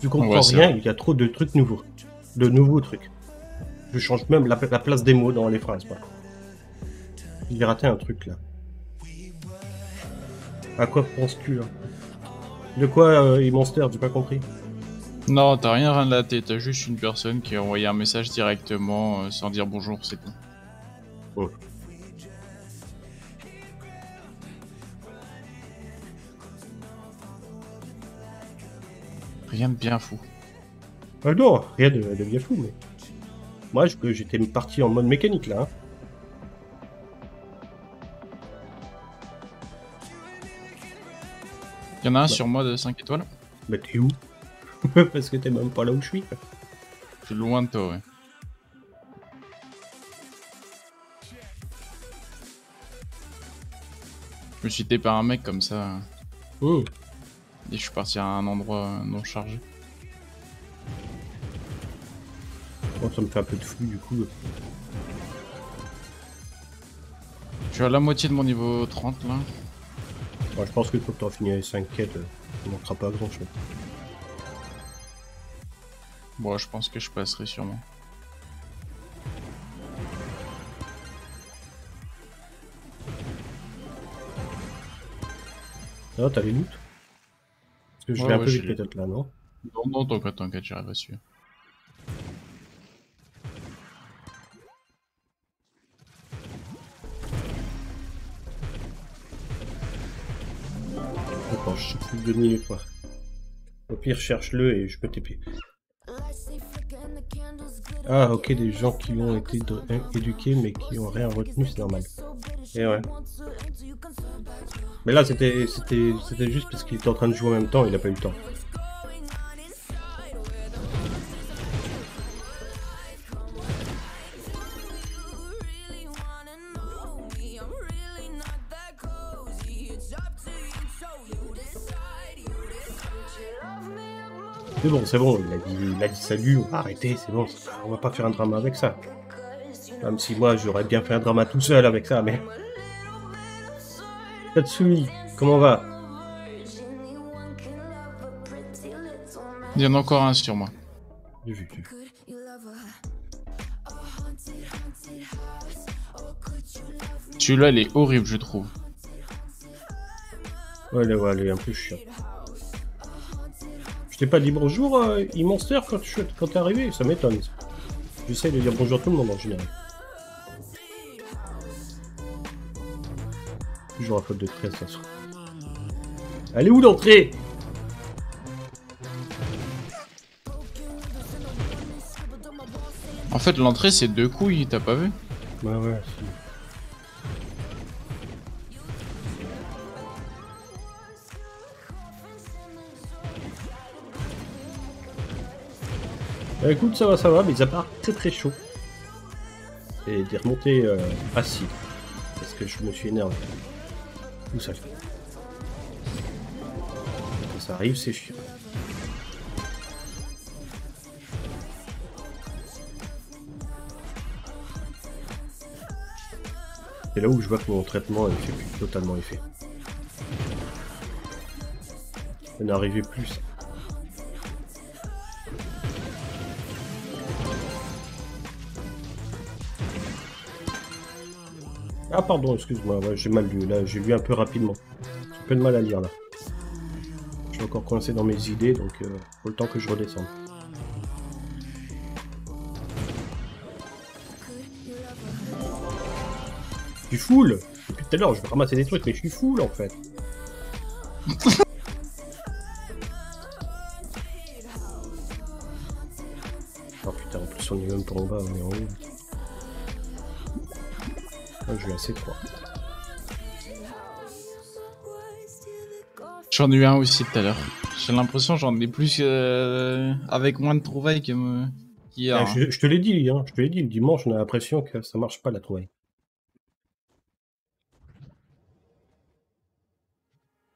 Je comprends Ouais, rien, il y a trop de trucs nouveaux. De nouveaux trucs. Je change même la, la place des mots dans les phrases. Quoi. J'ai raté un truc là. À quoi penses-tu là De quoi, euh, Monster? J'ai pas compris. Non, t'as rien relaté, t'as juste une personne qui a envoyé un message directement euh, sans dire bonjour, c'est tout. Oh. Rien de bien fou. Ah non, rien de, de bien fou, mais. Moi, j'étais parti en mode mécanique là. hein. Y'en a un sur moi de 5 étoiles Bah, t'es où <laughs> Parce que t'es même pas là où je suis. Je suis loin de toi, ouais. Je me suis tapé par un mec comme ça, Hum. et je suis parti à un endroit euh, non chargé. Bon, ça me fait un peu de flou du coup. Je suis à la moitié de mon niveau 30 là. Je pense que quand tu auras fini les 5 quêtes, euh, il manquera pas grand chose. Bon, je pense que je passerai sûrement. Ah, t'as les loot Parce que je vais un peu vite peut-être là, non? Non, non, t'inquiète, t'inquiète, j'arrive à suivre. Plus de deux minutes, quoi. Au pire, cherche-le et je peux TP. Ah, ok, des gens qui ont été éduqués mais qui ont rien retenu, c'est normal. Et ouais. Mais là, c'était c'était c'était juste parce qu'il était en train de jouer en même temps, il a pas eu le temps. Bon, c'est bon, il a dit, il a dit salut, on va arrêter, c'est bon, on va pas faire un drama avec ça. Même si moi, j'aurais bien fait un drama tout seul avec ça, mais... Tatsumi, comment va? Il y en a encore un sur moi. J'ai vu, j'ai vu. Celui-là, il est horrible, je trouve. Ouais, ouais, elle est un peu chiante. Je t'ai pas dit bonjour, euh, Immonster, quand, tu- quand t'es arrivé Ça m'étonne. J'essaie de dire bonjour à tout le monde en général. Toujours à faute de 13, ça sera. Elle est où l'entrée? En fait, l'entrée, c'est deux couilles, t'as pas vu? Ouais, ouais, si. Écoute, ça va, ça va, mais à part très très chaud. Et des remontées euh, acides. Parce que je me suis énervé. Tout ça. Quand ça arrive, c'est chiant. C'est là où je vois que mon traitement il fait plus totalement effet. Ça n'arrivait plus. Ah pardon, excuse-moi, ouais, j'ai mal lu, là j'ai lu un peu rapidement. J'ai un peu de mal à lire là. Je suis encore coincé dans mes idées, donc euh, faut le temps que je redescende. Je suis full Depuis tout à l'heure, je vais ramasser des trucs, mais je suis full en fait. oh <laughs> putain, en plus on est même pas en bas, on est en haut. Ah, je vais assez froid. J'en ai eu un aussi tout à l'heure. J'ai l'impression que j'en ai plus euh, avec moins de trouvailles que me... qu'hier. Ah, hein. je, je te l'ai dit, hein, je te l'ai dit, le dimanche on a l'impression que ça marche pas la trouvaille.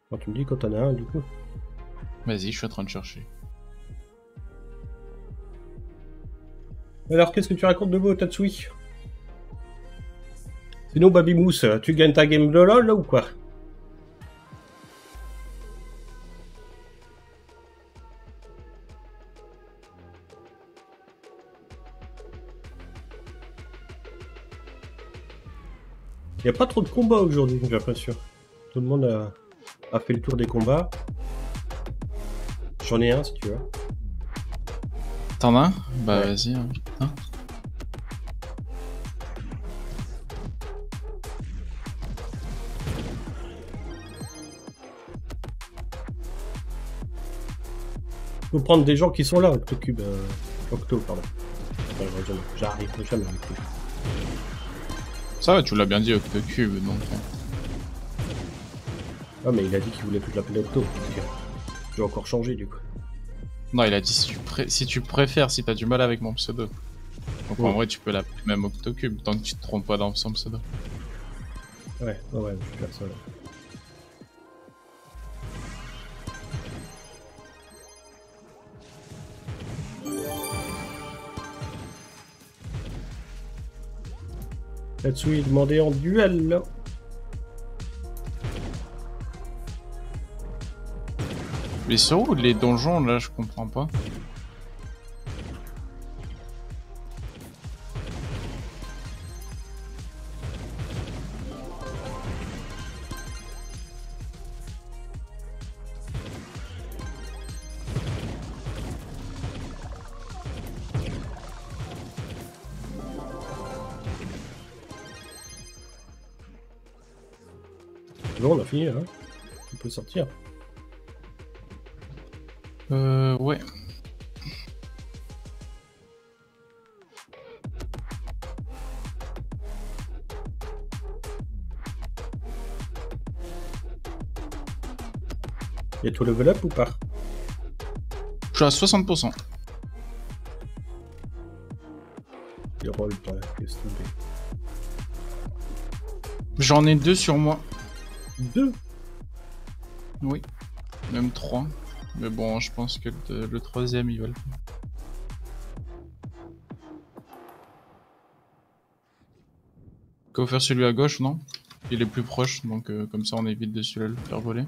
Quand tu me dis quand t'en as un, du coup. Vas-y, je suis en train de chercher. Alors, qu'est-ce que tu racontes de beau, Tatsui? Sinon, Baby Mousse, tu gagnes ta game de LOL, là, ou quoi? Il a pas trop de combats aujourd'hui, j'ai l'impression. Tout le monde a, fait le tour des combats. J'en ai un, si tu veux. T'en as un? Bah vas-y. hein. Hein? Faut prendre des gens qui sont là, Octocube. Euh, Octo, pardon. J'arrive jamais avec lui. Ça va, tu l'as bien dit, Octocube, donc... euh. Ah, mais il a dit qu'il voulait toute la planète Octo. Je vais encore changer, du coup. Non, il a dit si tu, pré- si tu préfères, si t'as du mal avec mon pseudo. Donc en vrai, tu peux l'appeler même Octocube, tant que tu te trompes pas dans son pseudo. Ouais, ouais, je ça. là. Tatsui est demandé en duel. là? Mais sur où les donjons, là, je comprends pas. On hein. On peut sortir. Euh, ouais. Y'a tout level up ou pas? Je suis à 60%. Il roll pas, laisse tomber. J'en ai deux sur moi. Deux Oui. Même trois. Mais bon, je pense que le, troisième, il va le faire. Qu'au faire celui à gauche, non? Il est plus proche, donc euh, comme ça on évite de celui-là le faire voler.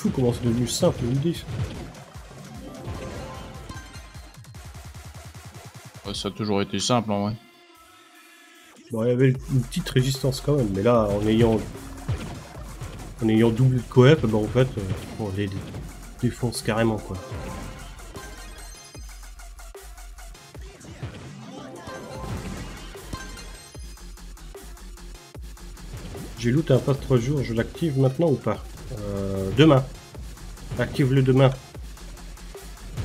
Fou comment c'est devenu simple, le 10. Ouais, ça a toujours été simple en vrai. Bon, il y avait une petite résistance quand même, mais là, en ayant, en ayant double de coep, bah, en fait, euh, on les défonce carrément, quoi. J'ai looté un pass 3 jours, je l'active maintenant ou pas? Euh, Demain. Active-le demain.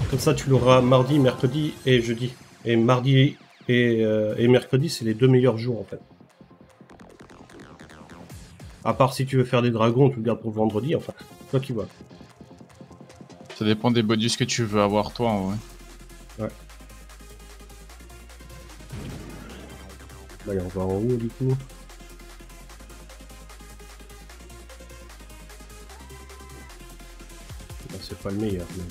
Comme ça, tu l'auras mardi, mercredi et jeudi. Et mardi et, euh, et mercredi, c'est les deux meilleurs jours en fait. À part si tu veux faire des dragons, tu le gardes pour vendredi, enfin, toi qui vois. Ça dépend des bonus que tu veux avoir toi en vrai. Là, on va en haut du coup. Le meilleur. Mais...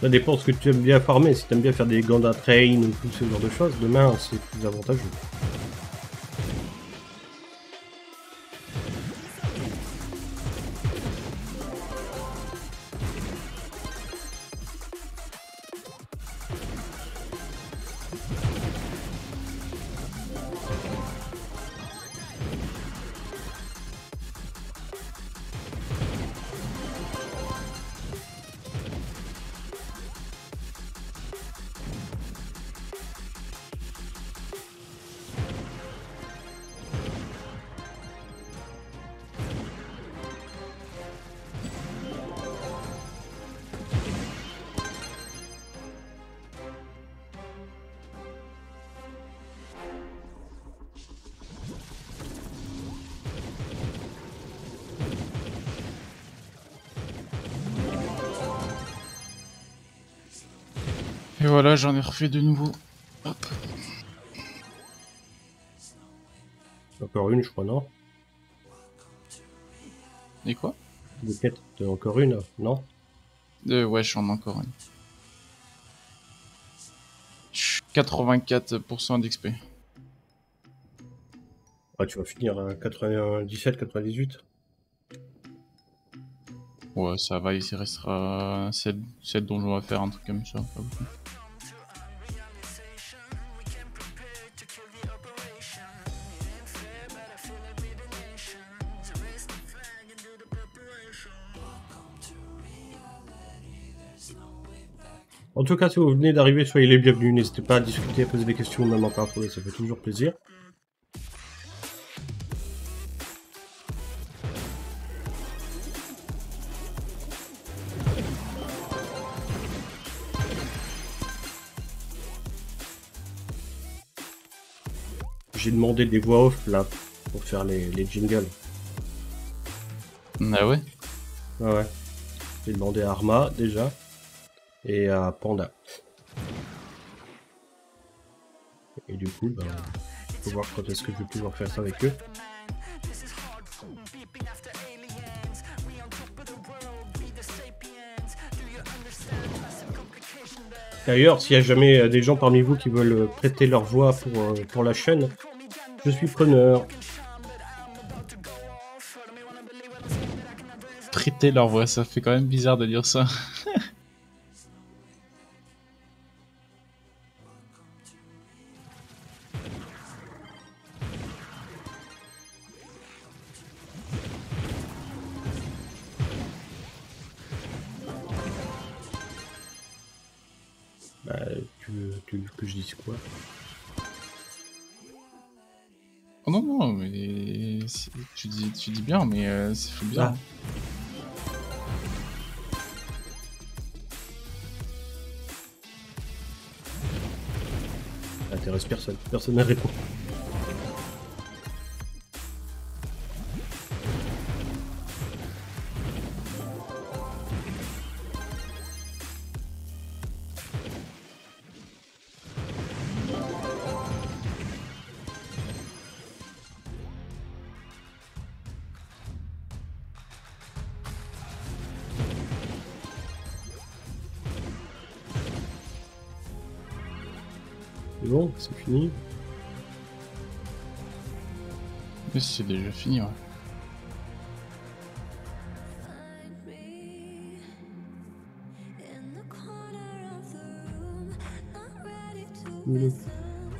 Ça dépend ce que tu aimes bien farmer. Si tu aimes bien faire des Ganda Train ou tout ce genre de choses, demain c'est plus avantageux. J'en ai refait de nouveau. Hop. Encore une, je crois, non Et quoi Des quêtes, t'as encore une, non euh, Ouais, j'en ai encore une. Je suis 84% d'XP. Ah, tu vas finir à 97, 98 Ouais, ça va, il restera 7, 7 donjons à faire, un truc comme ça. pas beaucoup. Tout cas, si vous venez d'arriver, soyez les bienvenus. N'hésitez pas à discuter, à poser des questions, même en parler, ça fait toujours plaisir. J'ai demandé des voix off là pour faire les, les jingles. Ah ouais? Ouais, ouais. J'ai demandé à Arma déjà et à Panda. Et du coup, ben, faut voir quand est-ce que je vais pouvoir faire ça avec eux. D'ailleurs, s'il y a jamais euh, des gens parmi vous qui veulent euh, prêter leur voix pour, euh, pour la chaîne, je suis preneur. Prêter leur voix, ça fait quand même bizarre de dire ça. Tu dis, bien, mais euh, ça fait bizarre. Ça intéresse personne. Personne ne répond. C'est déjà fini, ouais.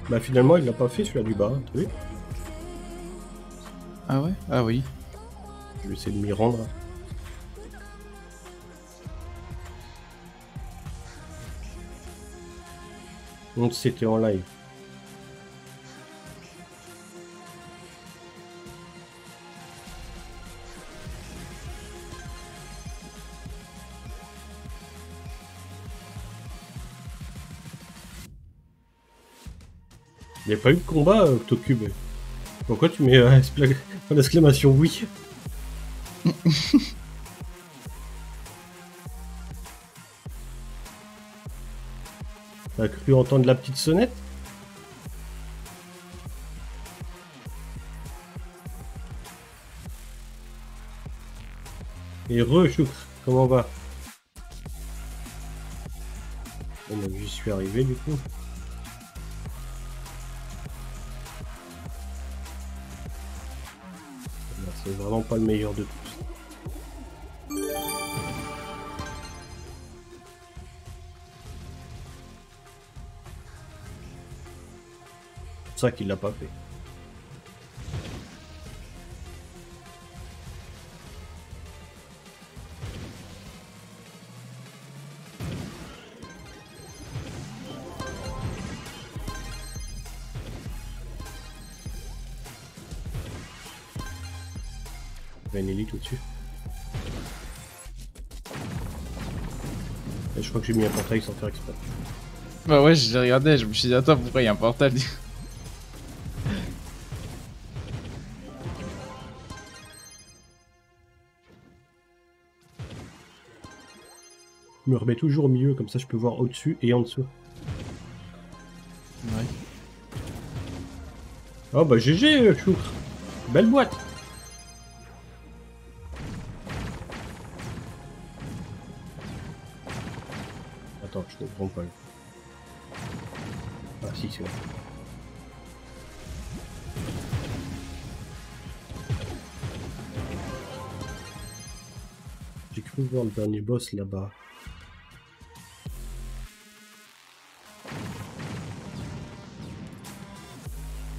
Bah finalement, il l'a pas fait celui-là du bas, hein, Ah ouais? Ah oui. Je vais essayer de m'y rendre. Donc c'était en live. Il n'y a pas eu de combat, euh, Octocube. Pourquoi tu mets euh, point <laughs> d'exclamation oui? <laughs> T'as cru entendre la petite sonnette? Et re Choukr, comment va? J'y suis arrivé du coup. Pas le meilleur de tous. C'est ça qu'il l'a pas fait. J'ai mis un portail sans faire exprès. Bah ouais, je l'ai regardé, je me suis dit, attends, pourquoi il y a un portal <laughs> Je me remets toujours au milieu, comme ça je peux voir au-dessus et en dessous. Ouais. Oh bah GG, euh, Choukr Belle boîte Ah si, c'est bon. J'ai cru voir le dernier boss là-bas.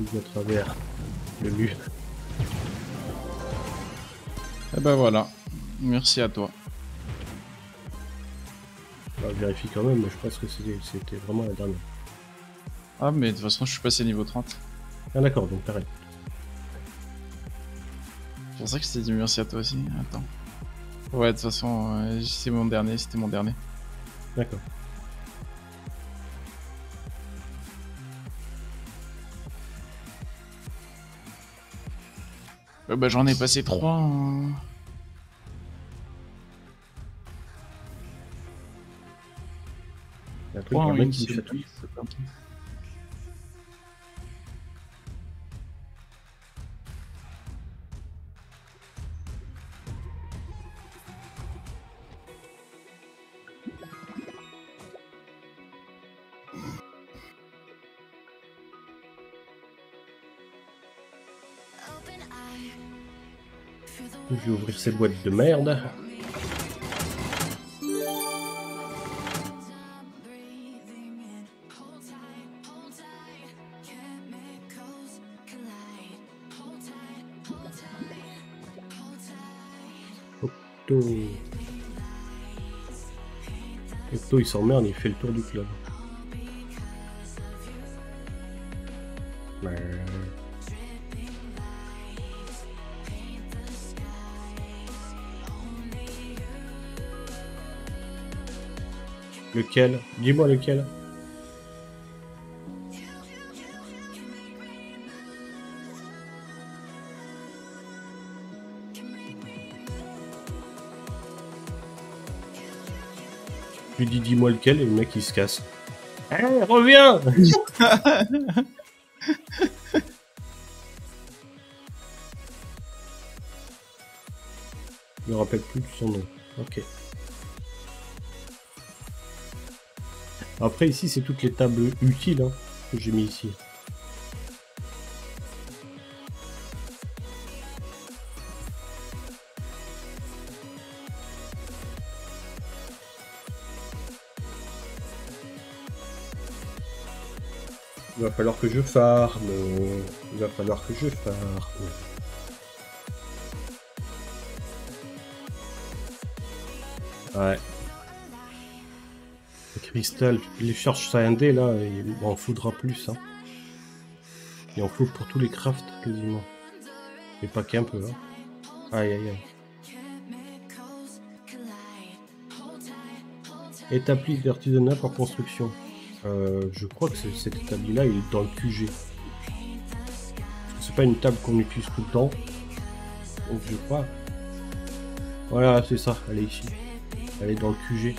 À travers le mur. Et bah voilà. Merci à toi. Bah, je vérifie quand même, mais je pense que c'était c'était vraiment la dernière. Ah, mais de toute façon, je suis passé niveau 30. Ah d'accord, donc t'arrêtes. C'est pour ça que je t'ai dit merci à toi aussi. Attends. Ouais, de toute façon, euh, c'est mon dernier, c'était mon dernier. D'accord. Ouais, bah j'en ai passé 3. Il y a un truc, 3 il y a en un une ces boîtes de merde. Octo. Octo il s'emmerde, il fait le tour du club. Lequel? Dis-moi lequel. Je lui dis dis-moi lequel et le mec il se casse. Hein, reviens Je me rappelle plus de son nom. Ok. Après ici c'est toutes les tables utiles hein, que j'ai mis ici. Il va falloir que je farme. Il va falloir que je farme. Ouais. Cristal, les charges indé là, il en faudra plus. Hein. Il en faut pour tous les crafts quasiment. Et pas qu'un peu. Hein. Aïe aïe aïe. Établi d'artisanat pour construction. Euh, je crois que cet établi là il est dans le QG. C'est pas une table qu'on utilise tout le temps. Donc je crois. Voilà, c'est ça, elle est ici. Elle est dans le QG.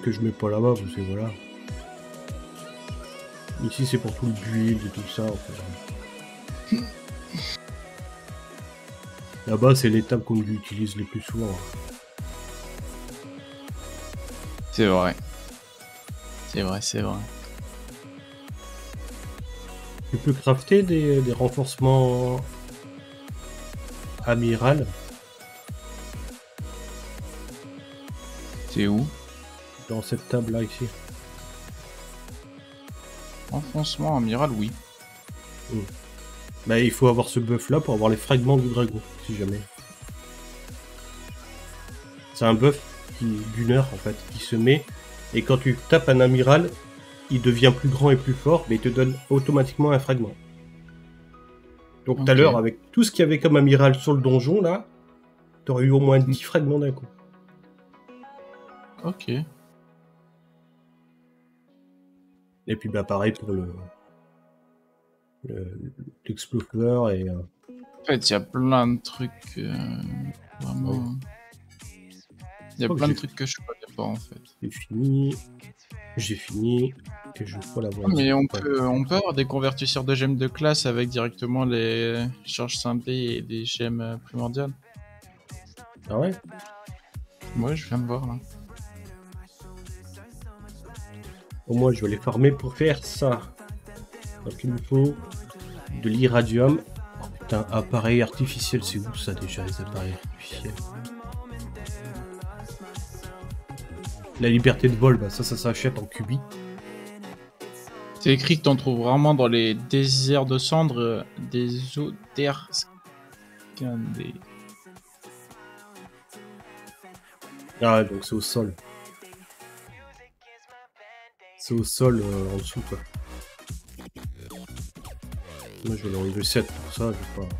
Que je mets pas là-bas parce que voilà. Ici c'est pour tout le build et tout ça en fait. Là-bas c'est tables qu'on utilise les plus souvent. C'est vrai. C'est vrai, c'est vrai. Tu peux crafter des, des renforcements amiral C'est où? Dans cette table là ici. Enfoncement amiral, oui. Bah il faut avoir ce buff là pour avoir les fragments du dragon, si jamais. C'est un buff qui d'une heure en fait, qui se met et quand tu tapes un amiral, il devient plus grand et plus fort, mais il te donne automatiquement un fragment. Donc tout à l'heure, avec tout ce qu'il y avait comme amiral sur le donjon là, t'aurais eu au moins 10 fragments d'un coup. Ok. Et puis bah pareil pour le le- l'explorer et euh, En fait, il y a plein de trucs. euh, vraiment. Il y a plein de j'ai- trucs que je connais pas en fait. c'est fini. J'ai fini et je l'avoir. Mais on peut, on peut avoir des convertisseurs de gemmes de classe avec directement les charges scindées et des gemmes euh, primordiales. Ah ouais? Ouais, je viens de voir là. Au moins, je vais les farmer pour faire ça. Donc, il me faut de l'iradium. Oh putain, appareil artificiel, c'est où ça déjà, les appareils artificiels? La liberté de vol, bah ça, ça s'achète en cubi. C'est écrit que t'en trouves vraiment dans les déserts de cendres euh, des eaux d'air scandées. Ah ouais, donc c'est au sol. Au sol euh, en dessous, quoi. Moi, je vais l'enlever 7 pour ça, je vais pas...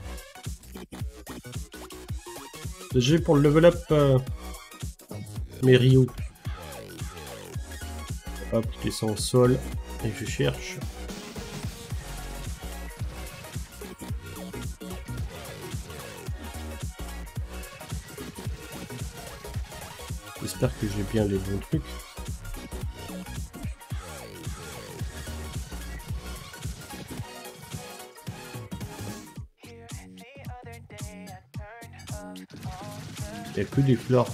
J'ai pour le level up euh, mes Rio. Hop, je descends au sol et je cherche. J'espère que j'ai bien les bons trucs. Il y a des fleurs.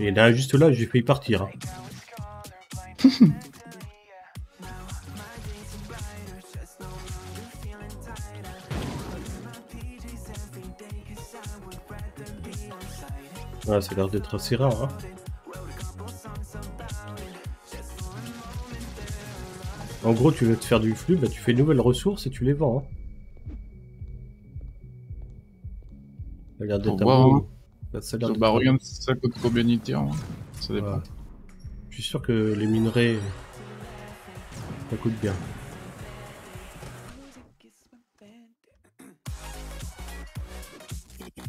Et un juste là, j'ai failli partir. hein. <laughs> Ah, ça a d'être assez rare. Hein. En gros, tu veux te faire du flux, bah, tu fais une nouvelle ressource et tu les vends. Hein. Ça a l'air d'être Faut un voir, hein. Bah, ça Bah ça coûte combien d'unité hein Ça dépend. Ouais. Je suis sûr que les minerais, ça coûte bien.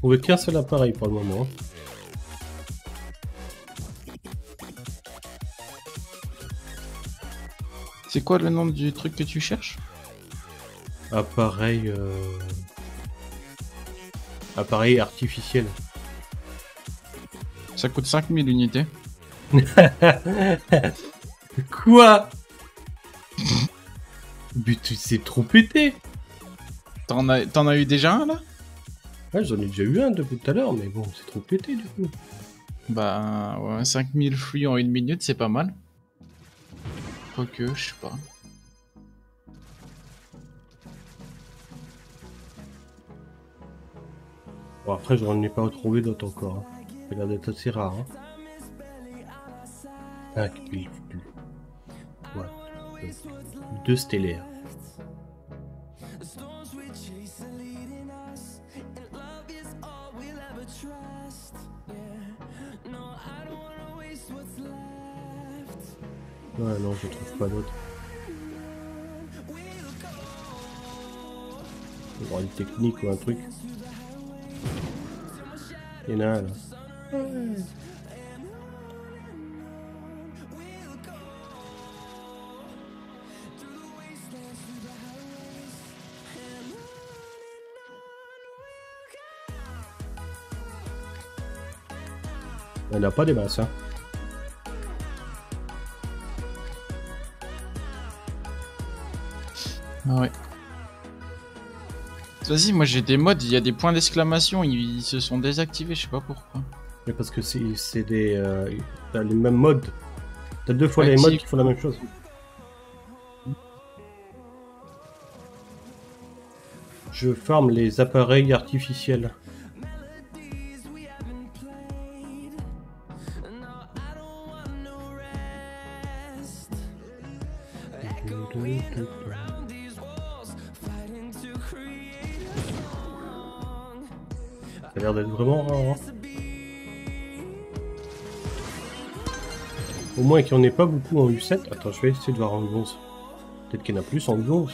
On veut qu'un seul appareil pour le moment. hein. C'est quoi le nom du truc que tu cherches? Appareil. euh, Appareil artificiel. Ça coûte 5000 unités. <laughs> Quoi? Mais tu c'est trop pété T'en as, t'en as eu déjà un là? Ouais, j'en ai déjà eu un depuis tout à l'heure, mais bon, c'est trop pété du coup. Bah ouais, 5000 fruits en une minute, c'est pas mal. Quoique, je sais pas. Bon, après, j'en ai pas trouvé d'autres encore. hein. Ça a l'air d'être assez rare. Ah, Deux stellaires. Ouais, non, je trouve pas d'autres. Il y aura une technique ou un truc. Il y là. Il n'y en a pas des masses, hein. Ah ouais. Vas-y, moi j'ai des modes, il y a des points d'exclamation, ils, ils se sont désactivés, je sais pas pourquoi. Mais parce que c'est des. Euh, t'as les mêmes modes. T'as deux fois les modes qui font la même chose. Je farme les appareils artificiels. Moins qu'il n'y en ait pas beaucoup en U7. Attends, je vais essayer de voir en U11. Peut-être qu'il y en a plus en U11.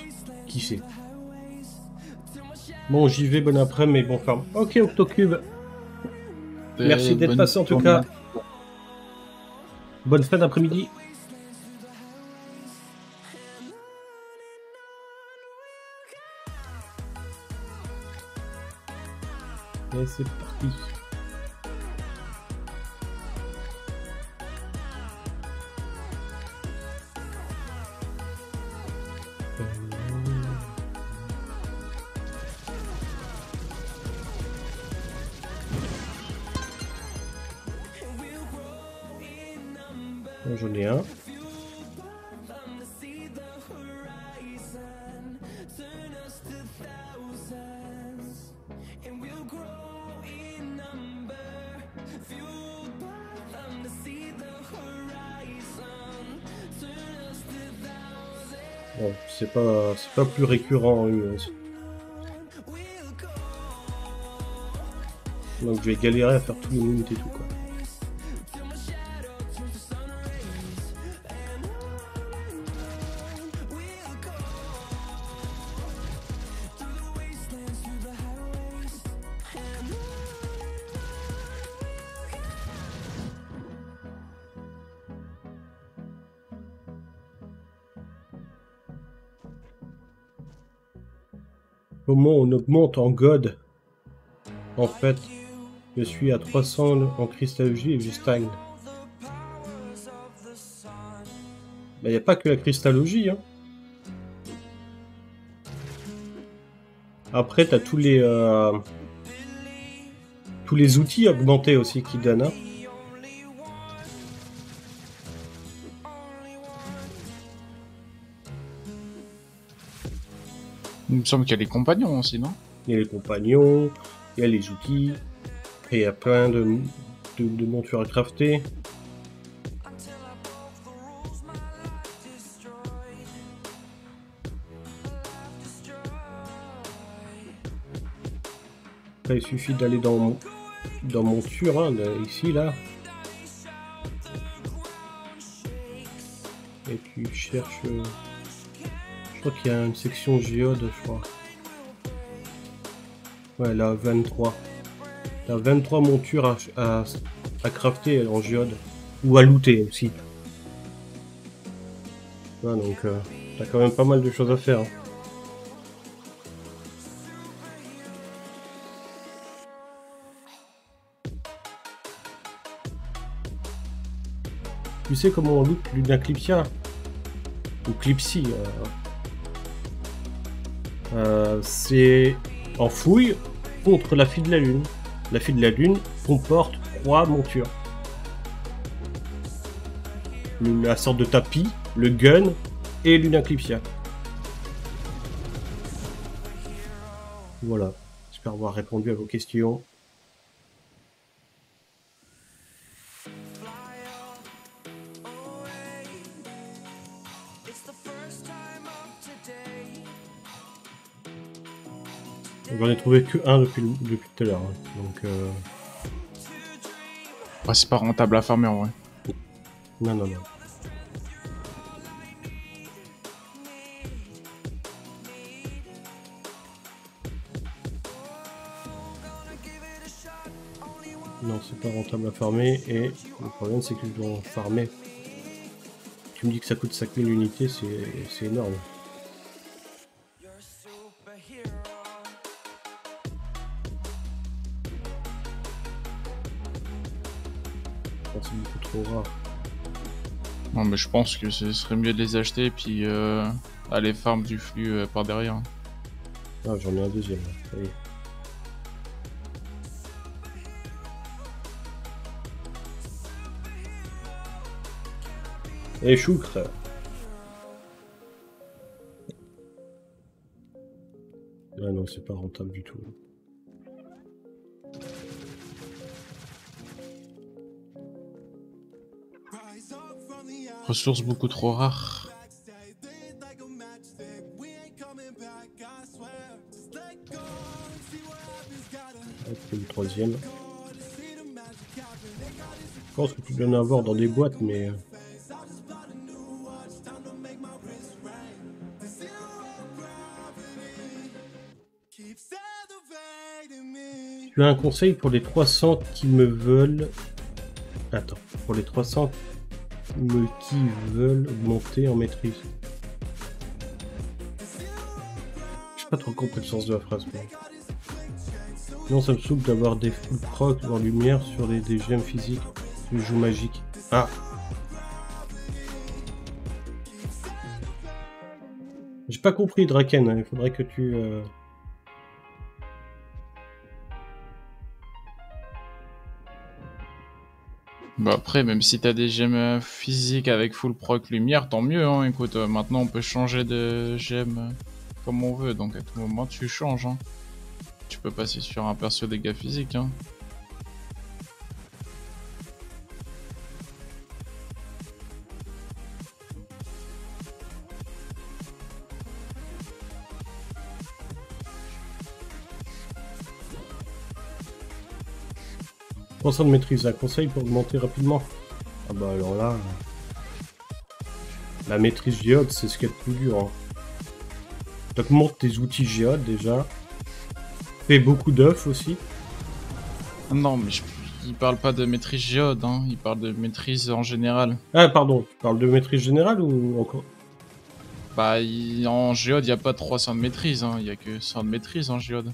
Qui sait? Bon, j'y vais, bon après, mais bon farm. Ok, Octocube. Merci d'être passé en tout cas. Bonne fin d'après-midi. Et c'est parti. Pas, plus récurrent en U11. Donc je vais galérer à faire tous les minutes et tout quoi. on augmente en God. En fait, je suis à 300 en cristallogie et je stagne. Bah, Il n'y a pas que la cristallogie. Hein. Après, tu as tous les, euh, tous les outils augmentés aussi qui donnent. Hein. Il me semble qu'il y a les compagnons aussi, non? Il y a les compagnons, il y a les outils, et il y a plein de, de, montures à crafter. Après, il suffit d'aller dans, dans monture, hein, ici, là. Et tu cherches... euh, Je crois qu'il y a une section géode, je crois. Ouais, là, 23. T'as 23 montures à, à, crafter en géode. Ou à looter aussi. Ouais, donc, euh, t'as quand même pas mal de choses à faire. hein. Tu sais comment on loot l'Unaclipsia Ou Clipsy euh, euh, C'est en fouille contre la fille de la lune. La fille de la lune comporte trois montures. La sorte de tapis, le gun et l'Unaclipsia. Voilà. J'espère avoir répondu à vos questions. Ai trouvé que un depuis, depuis tout à l'heure. hein. Donc, euh, Ouais, c'est pas rentable à farmer en vrai. non, non, non. Non, c'est pas rentable à farmer et le problème c'est que je dois en farmer. Tu me dis que ça coûte 5000 unités, c'est énorme. Non, mais je pense que ce serait mieux de les acheter et puis euh, aller farm du flux euh, par derrière. Ah, j'en ai un deuxième. est. Et choucre. Ah non, c'est pas rentable du tout. Ressources beaucoup trop rares. Le troisième. Je pense que tu dois en avoir dans des boîtes, mais... euh, Tu as un conseil pour les 300 qui me veulent... Attends, pour les 300 me- qui veulent monter en maîtrise. J'ai pas trop compris le sens de la phrase. Non, ça me saoule d'avoir des full proc en lumière sur des gemmes physiques. Je joue magique. Ah J'ai pas compris, Draken. Il faudrait que tu... euh, Bah après, même si t'as des gemmes euh, physiques avec full proc lumière, tant mieux. Hein. Écoute, euh, maintenant on peut changer de gemmes euh, comme on veut, donc à tout moment tu changes. Hein. Tu peux passer sur un perso dégâts physiques. Hein. De maîtrise, un conseil pour augmenter rapidement. Ah bah alors là... euh, La maîtrise géode, c'est ce qu'il y a de plus dur. Hein. Augmente tes outils géode déjà. Fais beaucoup d'œufs aussi. Non, mais je... il parle pas de maîtrise géode, hein. il parle de maîtrise en général. Ah pardon, tu parles de maîtrise générale ou encore? Bah, il- en géode, il y a pas 300 de maîtrise, hein. il y a que 100 de maîtrise en géode.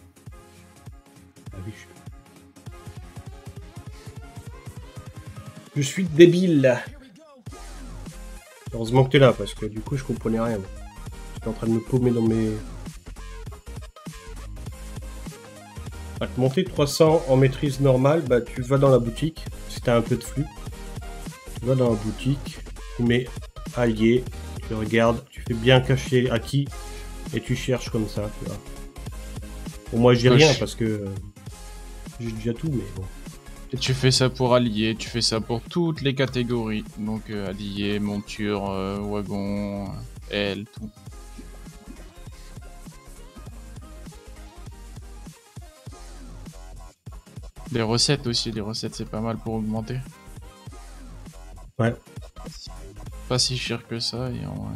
Je suis débile. Heureusement que t'es là, parce que du coup je comprenais rien. J'étais en train de me paumer dans mes... À te monter 300 en maîtrise normale, bah tu vas dans la boutique, si t'as un peu de flux. Tu vas dans la boutique, tu mets allié, tu regardes, tu fais bien cacher acquis, et tu cherches comme ça, tu vois. Bon, moi j'ai rien parce que euh, j'ai déjà tout, mais bon. Et tu fais ça pour allier, tu fais ça pour toutes les catégories. Donc euh, allié, monture, euh, wagon, L, tout. Les recettes aussi, les recettes c'est pas mal pour augmenter. Ouais. Pas si cher que ça et en vrai.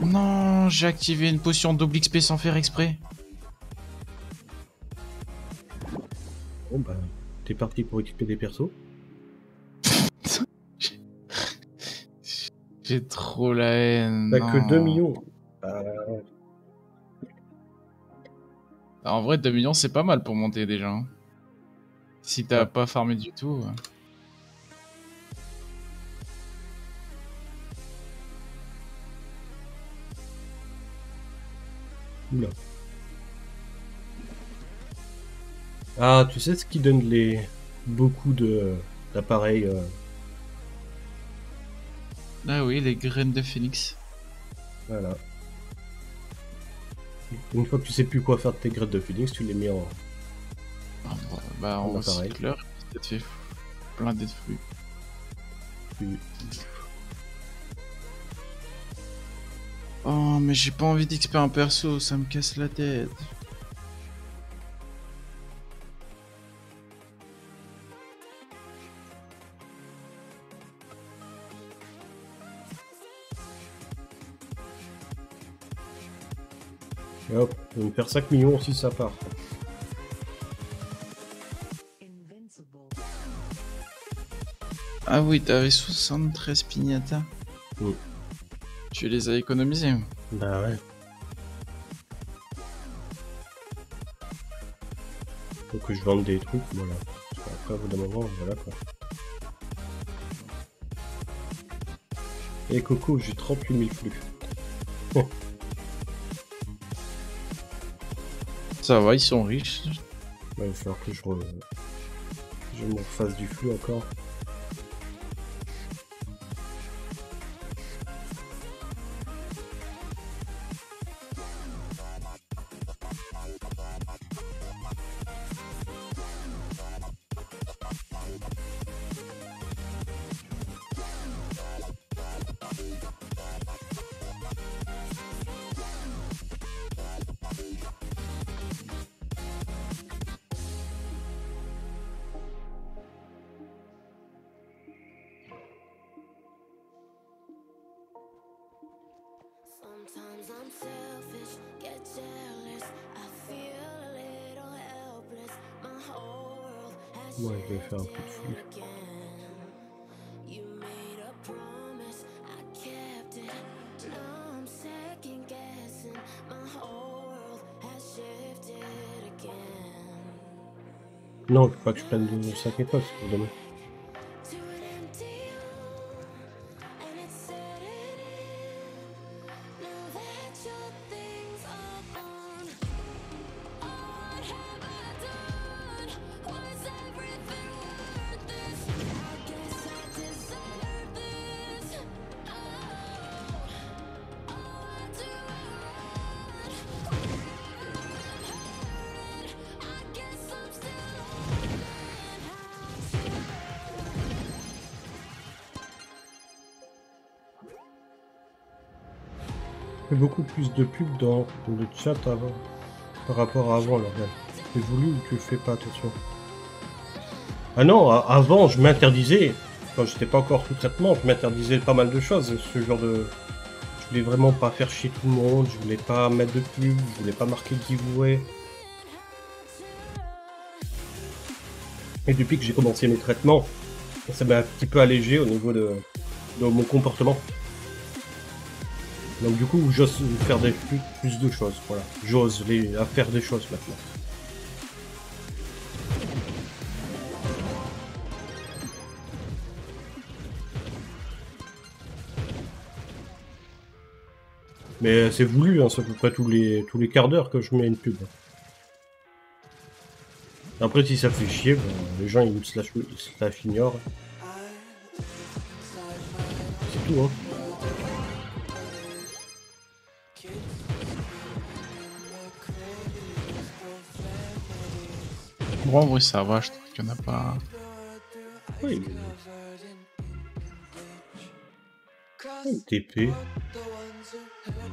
Non, j'ai activé une potion double XP sans faire exprès. Bon bah, t'es parti pour équiper des persos. <laughs> J'ai trop la haine. T'as que 2 millions. Bah, En vrai, 2 millions, c'est pas mal pour monter déjà. hein. Si t'as Ouais. pas farmé du tout. Oula. Ah, tu sais ce qui donne les beaucoup de d'appareils euh, Ah oui, les graines de phoenix. Voilà. Une fois que tu sais plus quoi faire de tes graines de Phoenix, tu les mets en. Ah, bah, bah, En recycleur, ça te fait plein de fruits. Oh, mais j'ai pas envie d'XP un perso, ça me casse la tête. Et hop, je vais me faire 5 millions si ça part. Ah oui, t'avais 73 pignata. Oui. Tu les as économisés. Bah ouais. Faut que je vende des trucs, voilà. Qu'après, au bout d'un moment, voilà quoi. Et Coco, j'ai 38 000 flux. <laughs> Ça va, ils sont riches. Il va falloir que je, re... refasse du flux encore. Non, faut pas que je prenne plus de pubs dans le chat avant par rapport à avant là. fais voulu ou tu fais pas attention Ah non, avant je m'interdisais, quand j'étais pas encore sous traitement, je m'interdisais pas mal de choses, ce genre de... Je voulais vraiment pas faire chier tout le monde, je voulais pas mettre de pub, je voulais pas marquer de giveaway. Et depuis que j'ai commencé mes traitements, ça m'a un petit peu allégé au niveau de mon comportement. Donc du coup, j'ose faire des plus, de choses, voilà. J'ose les, à faire des choses maintenant. Mais c'est voulu, hein, c'est à peu près tous les, tous les quarts d'heure que je mets une pub. Après, si ça fait chier, les gens ils se la ignorent. C'est tout, hein. Bon, en vrai, ça va, je trouve qu'il y en a pas. Oui, TP.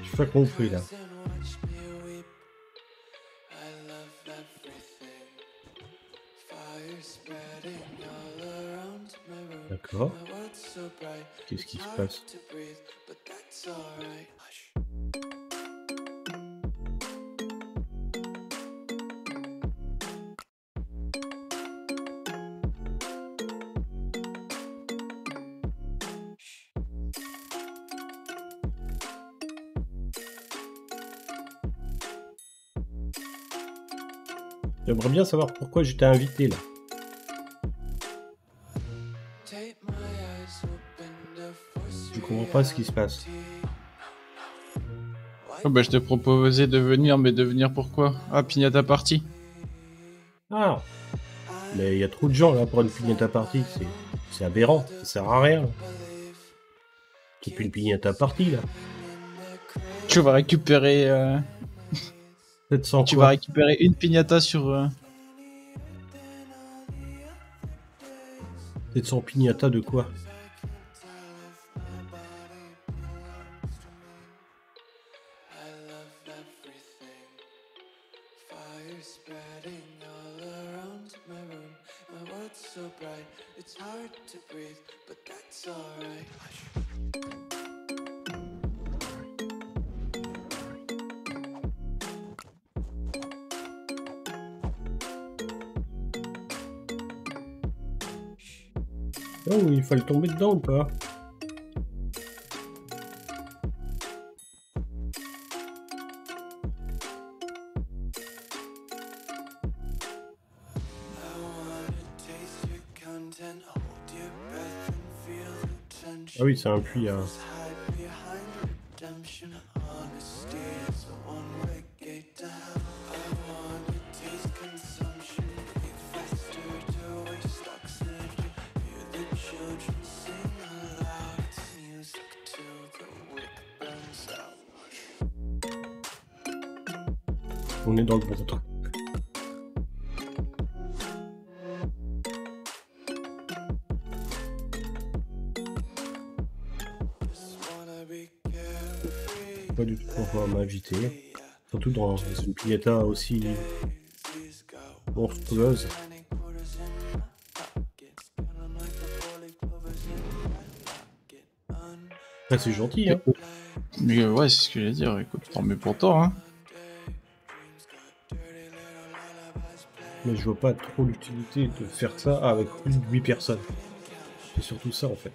J'ai pas compris là. D'accord. Qu'est-ce qui se passe J'aimerais bien savoir pourquoi j'étais invité là. Je comprends pas ce qui se passe. Oh, bah, je t'ai proposé de venir, mais de venir pourquoi? Ah, Pignata Party. Ah Mais il y a trop de gens là pour une pignata party, c'est- c'est aberrant, ça sert à rien. C'est plus une pignata party là. Tu vas récupérer. euh, 700 Tu quoi vas récupérer une pignata sur. euh, 700 pignata de quoi? Ou pas Ah oui, c'est un puits à... Dans une pignata aussi monstrueuse. Ah, c'est gentil, hein. Mais euh, ouais, c'est ce que j'allais dire. Écoute, tant mieux pour toi, hein. Mais je vois pas trop l'utilité de faire ça avec plus de 8 personnes. C'est surtout ça en fait.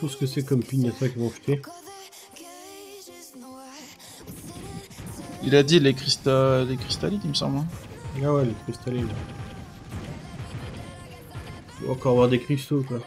Tout ce que c'est comme pignata qu'ils vont jeter. Il a dit les, crista... les cristallites, il me semble. hein. Ah ouais, les cristallines. Il va encore avoir des cristaux, quoi.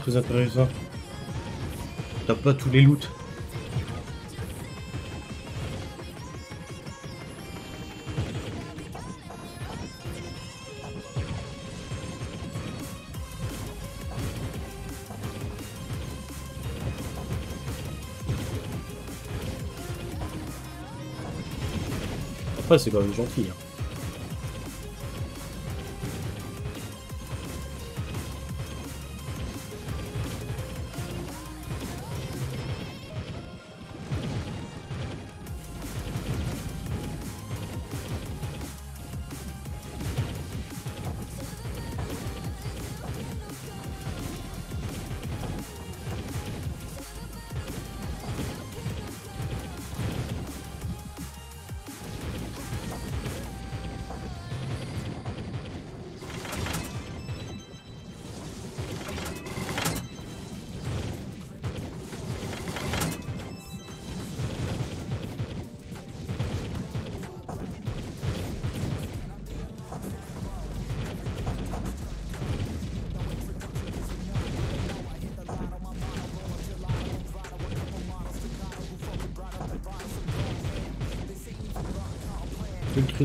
Très intéressant. T'as pas tous les loots. Après, c'est quand même gentil. Hein.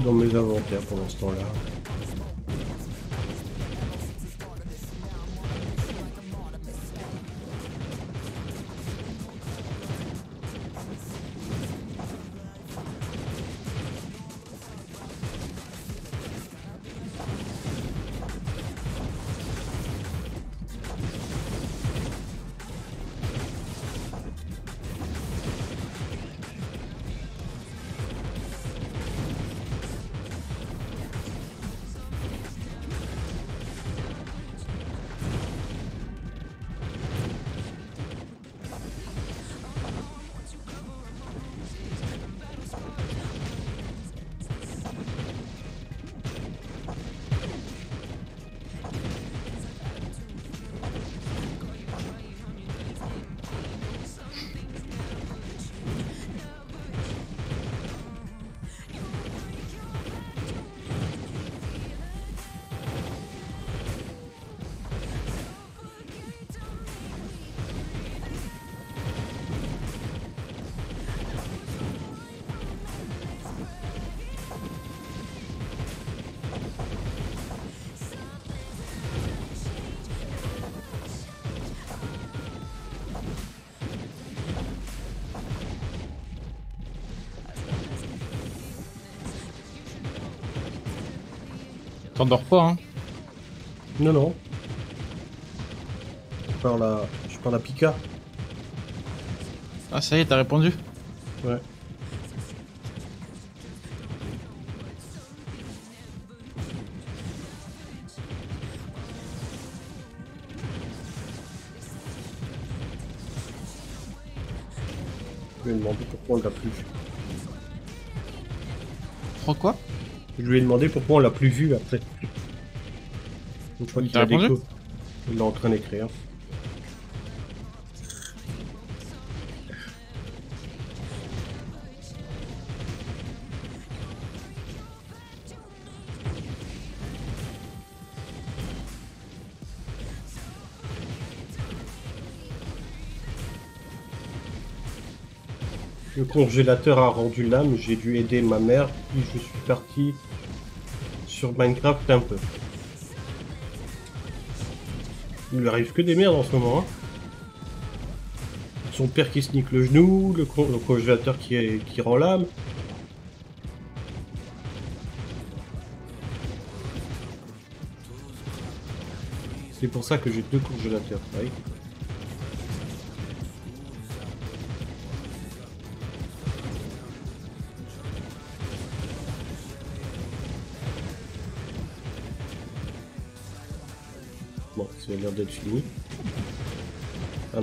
Dans mes inventaires pendant ce temps-là. T'endors pas, hein Non, non. Je parle à, je parle à Pika. Ah, ça y est, t'as répondu Ouais. Je lui ai demandé pourquoi on l'a plus. Pourquoi? Je lui ai demandé pourquoi on l'a plus vu après. Une fois Il qu'il a répondu déco. Il est en train d'écrire. Le congélateur a rendu l'âme, j'ai dû aider ma mère, puis je suis parti sur Minecraft un peu. Il lui arrive que des merdes en ce moment. hein. Son père qui se nique le genou, le, con- le congélateur qui, qui rend l'âme. C'est pour ça que j'ai deux congélateurs. Oui. D'être fini. Ah.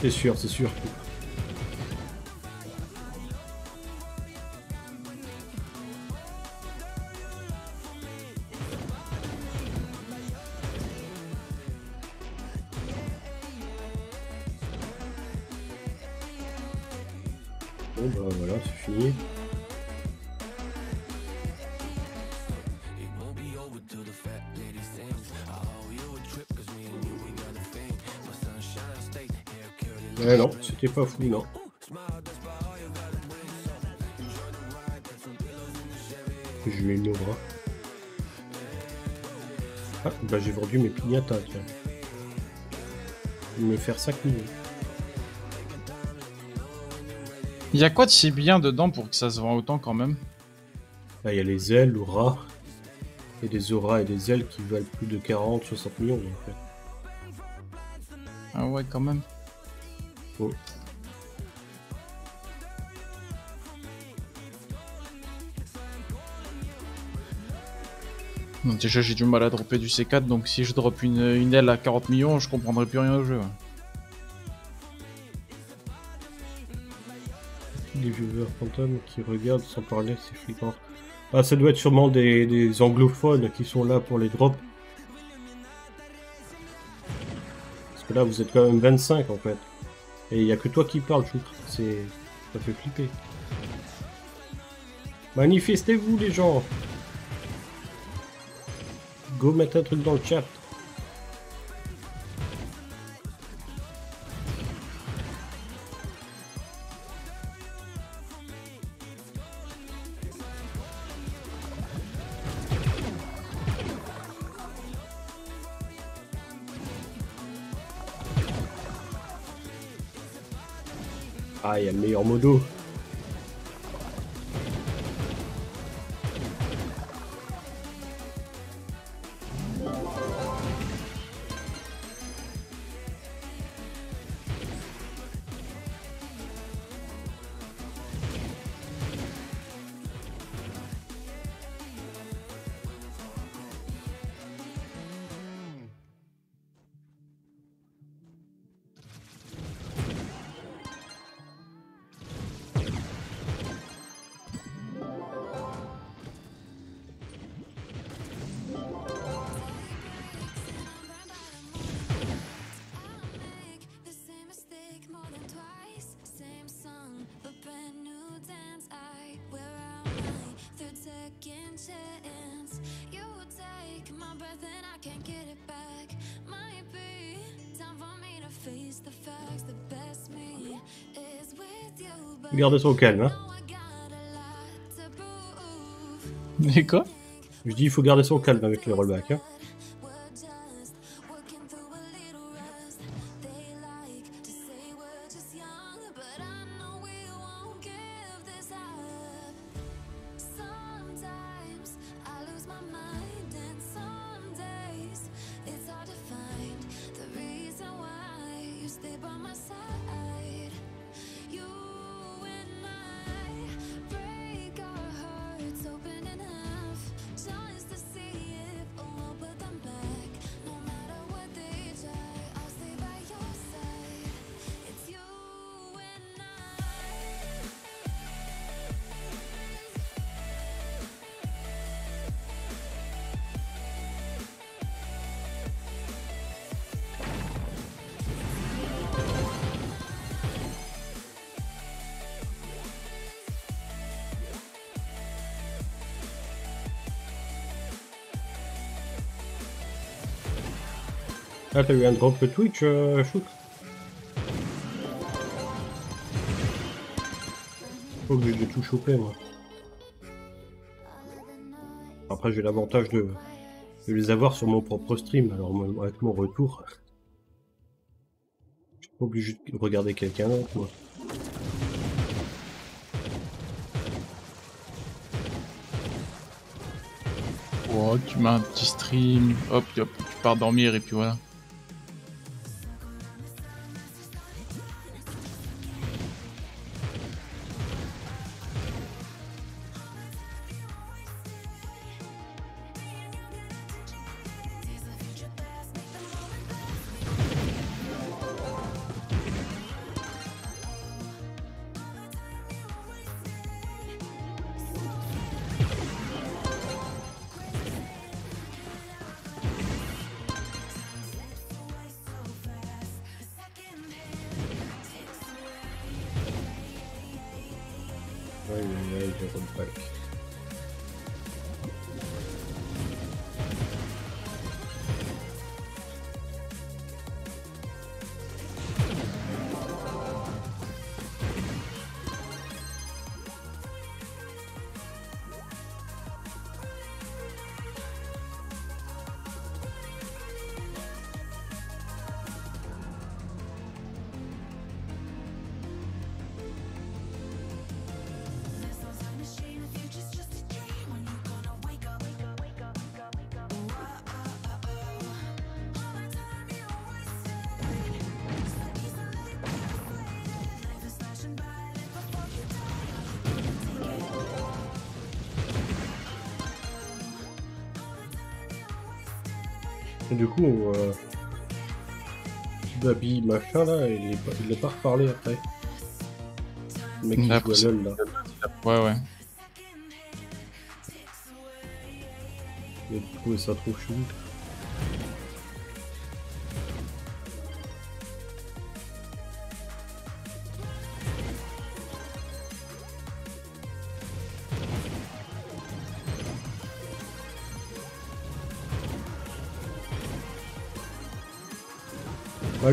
C'est sûr, c'est sûr. C'était pas fou non. Je vais une bras. Ah bah j'ai vendu mes piñatas tiens. Je vais me faire 5 millions. Il y a quoi de si bien dedans pour que ça se vend autant quand même? Là, il y a les ailes, l'aura. Et des auras et des ailes qui valent plus de 40, 60 millions en fait. Ah ouais, quand même. Déjà j'ai du mal à dropper du C4, donc si je drop une, une aile à 40 millions, je comprendrai plus rien au jeu. Les viewers fantômes qui regardent sans parler, c'est flippant. Ah, ça doit être sûrement des, des anglophones qui sont là pour les drops. Parce que là, vous êtes quand même 25 en fait. Et il n'y a que toi qui parles, choutre. C'est... Ça fait flipper. Manifestez-vous les gens Go mettre un truc dans le chat. Ah, il y a le meilleur modo. Gardez ça au calme, hein. Et quoi? Je dis, il faut garder ça au calme avec les rollbacks. Hein. Ah, t'as eu un drop Twitch, euh, shoot Pas obligé de tout choper, moi. Après, j'ai l'avantage de, les avoir sur mon propre stream. Alors, avec mon retour, je suis pas obligé de regarder quelqu'un d'autre, moi. Oh, tu mets un petit stream, hop, hop, tu pars dormir et puis voilà. Et du coup, euh, Babi machin là, il est pas, il est pas reparlé après. Le mec qui Ah, joue à c'est- LoL là. Ouais, ouais. Il a trouvé ça trop chou.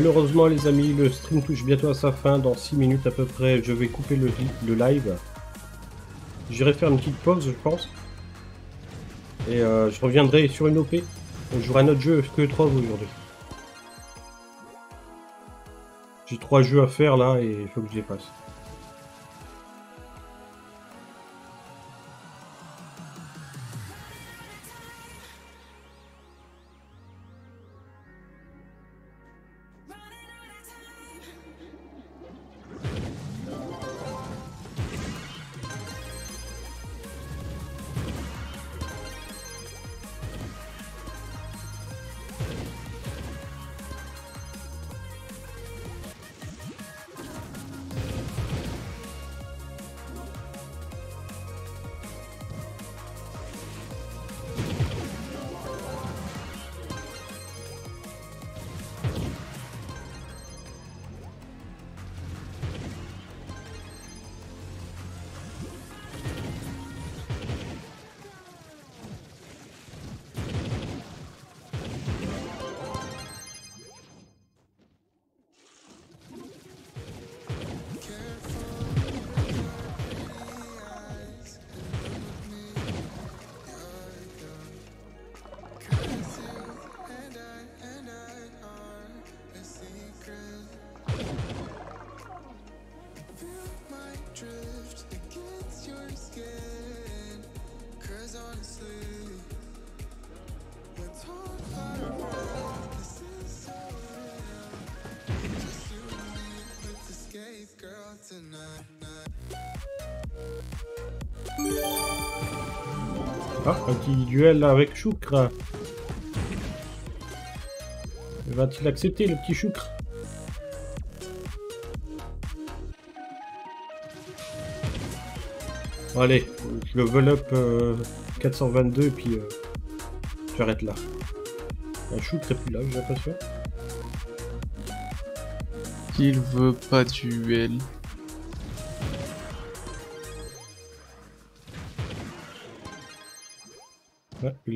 Malheureusement les amis, le stream touche bientôt à sa fin, dans 6 minutes à peu près, je vais couper le, live. J'irai faire une petite pause je pense. Et euh, je reviendrai sur une OP. On jouera notre jeu que 3 aujourd'hui. J'ai trois jeux à faire là et il faut que je les fasse. Un petit duel avec Choukra. Va-t-il accepter le petit Choukra Allez, je level up euh, 422 et puis euh, j'arrête là. Un est plus là, j'ai l'impression. Il veut pas duel.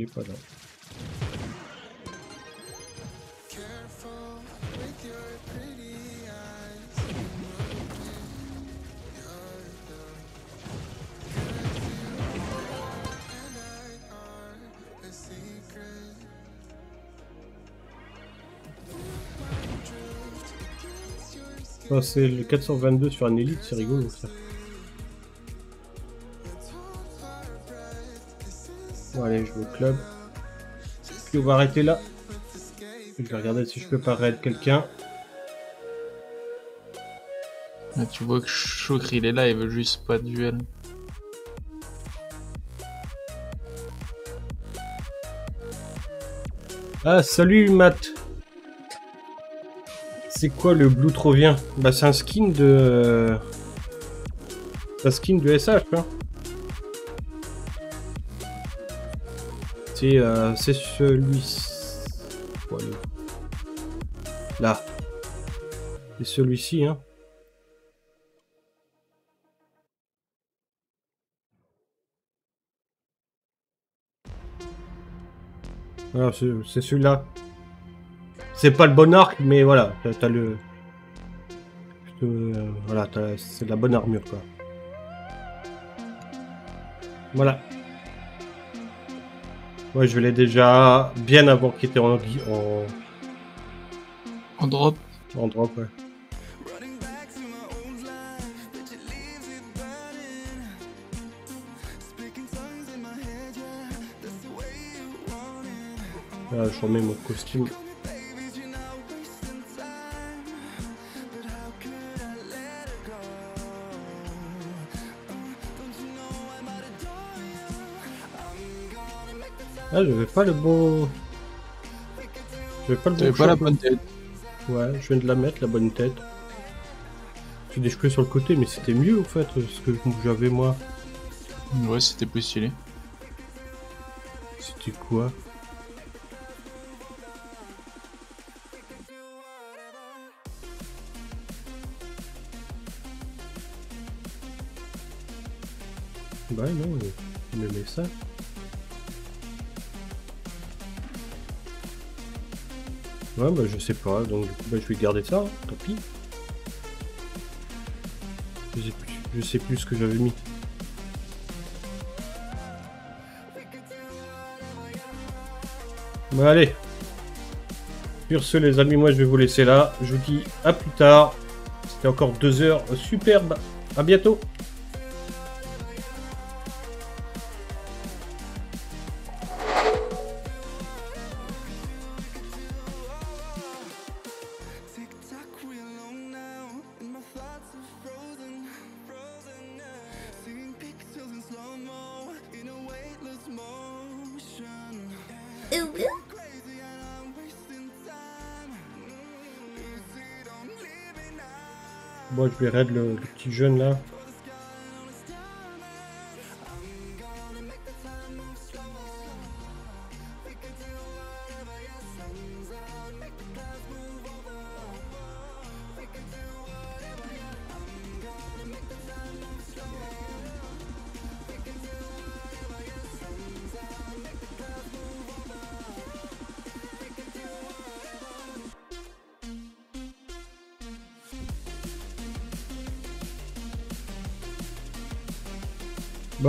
il est pas là. Oh, c'est le 422 sur un élite, c'est rigolo ça. Bon, allez, je vais au club. Puis on va arrêter là. Je vais regarder si je peux pas raid quelqu'un. Là, tu vois que Chokri il est là, il veut juste pas de duel. Ah, salut Matt. C'est quoi le Blue Trovien Bah, c'est un skin de. C'est un skin de SH, hein. C'est euh, c'est celui-ci. Là. C'est celui-ci, hein. Voilà, c'est c'est celui-là. C'est pas le bon arc, mais voilà, t'as- le. Voilà, c'est la bonne armure, quoi. Voilà. Ouais, je l'ai déjà bien avant qu'il était en, en, On drop. en drop, ouais. Là, je remets mon costume. Ah, j'avais pas le bon. J'avais pas le bon pas la bonne tête. Ouais, je viens de la mettre, la bonne tête. J'ai des cheveux sur le côté, mais c'était mieux en fait, ce que j'avais moi. Ouais, c'était plus stylé. C'était quoi? Ouais, bah je sais pas, donc bah, je vais garder ça, hein, tant pis. Je sais plus, je sais plus ce que j'avais mis. Bon, allez. Sur ce, les amis, moi je vais vous laisser là. Je vous dis à plus tard. C'était encore deux heures superbes. À bientôt. Now. Bon, je vais raid le, le petit jeune là.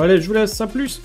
Allez, je vous laisse. À plus.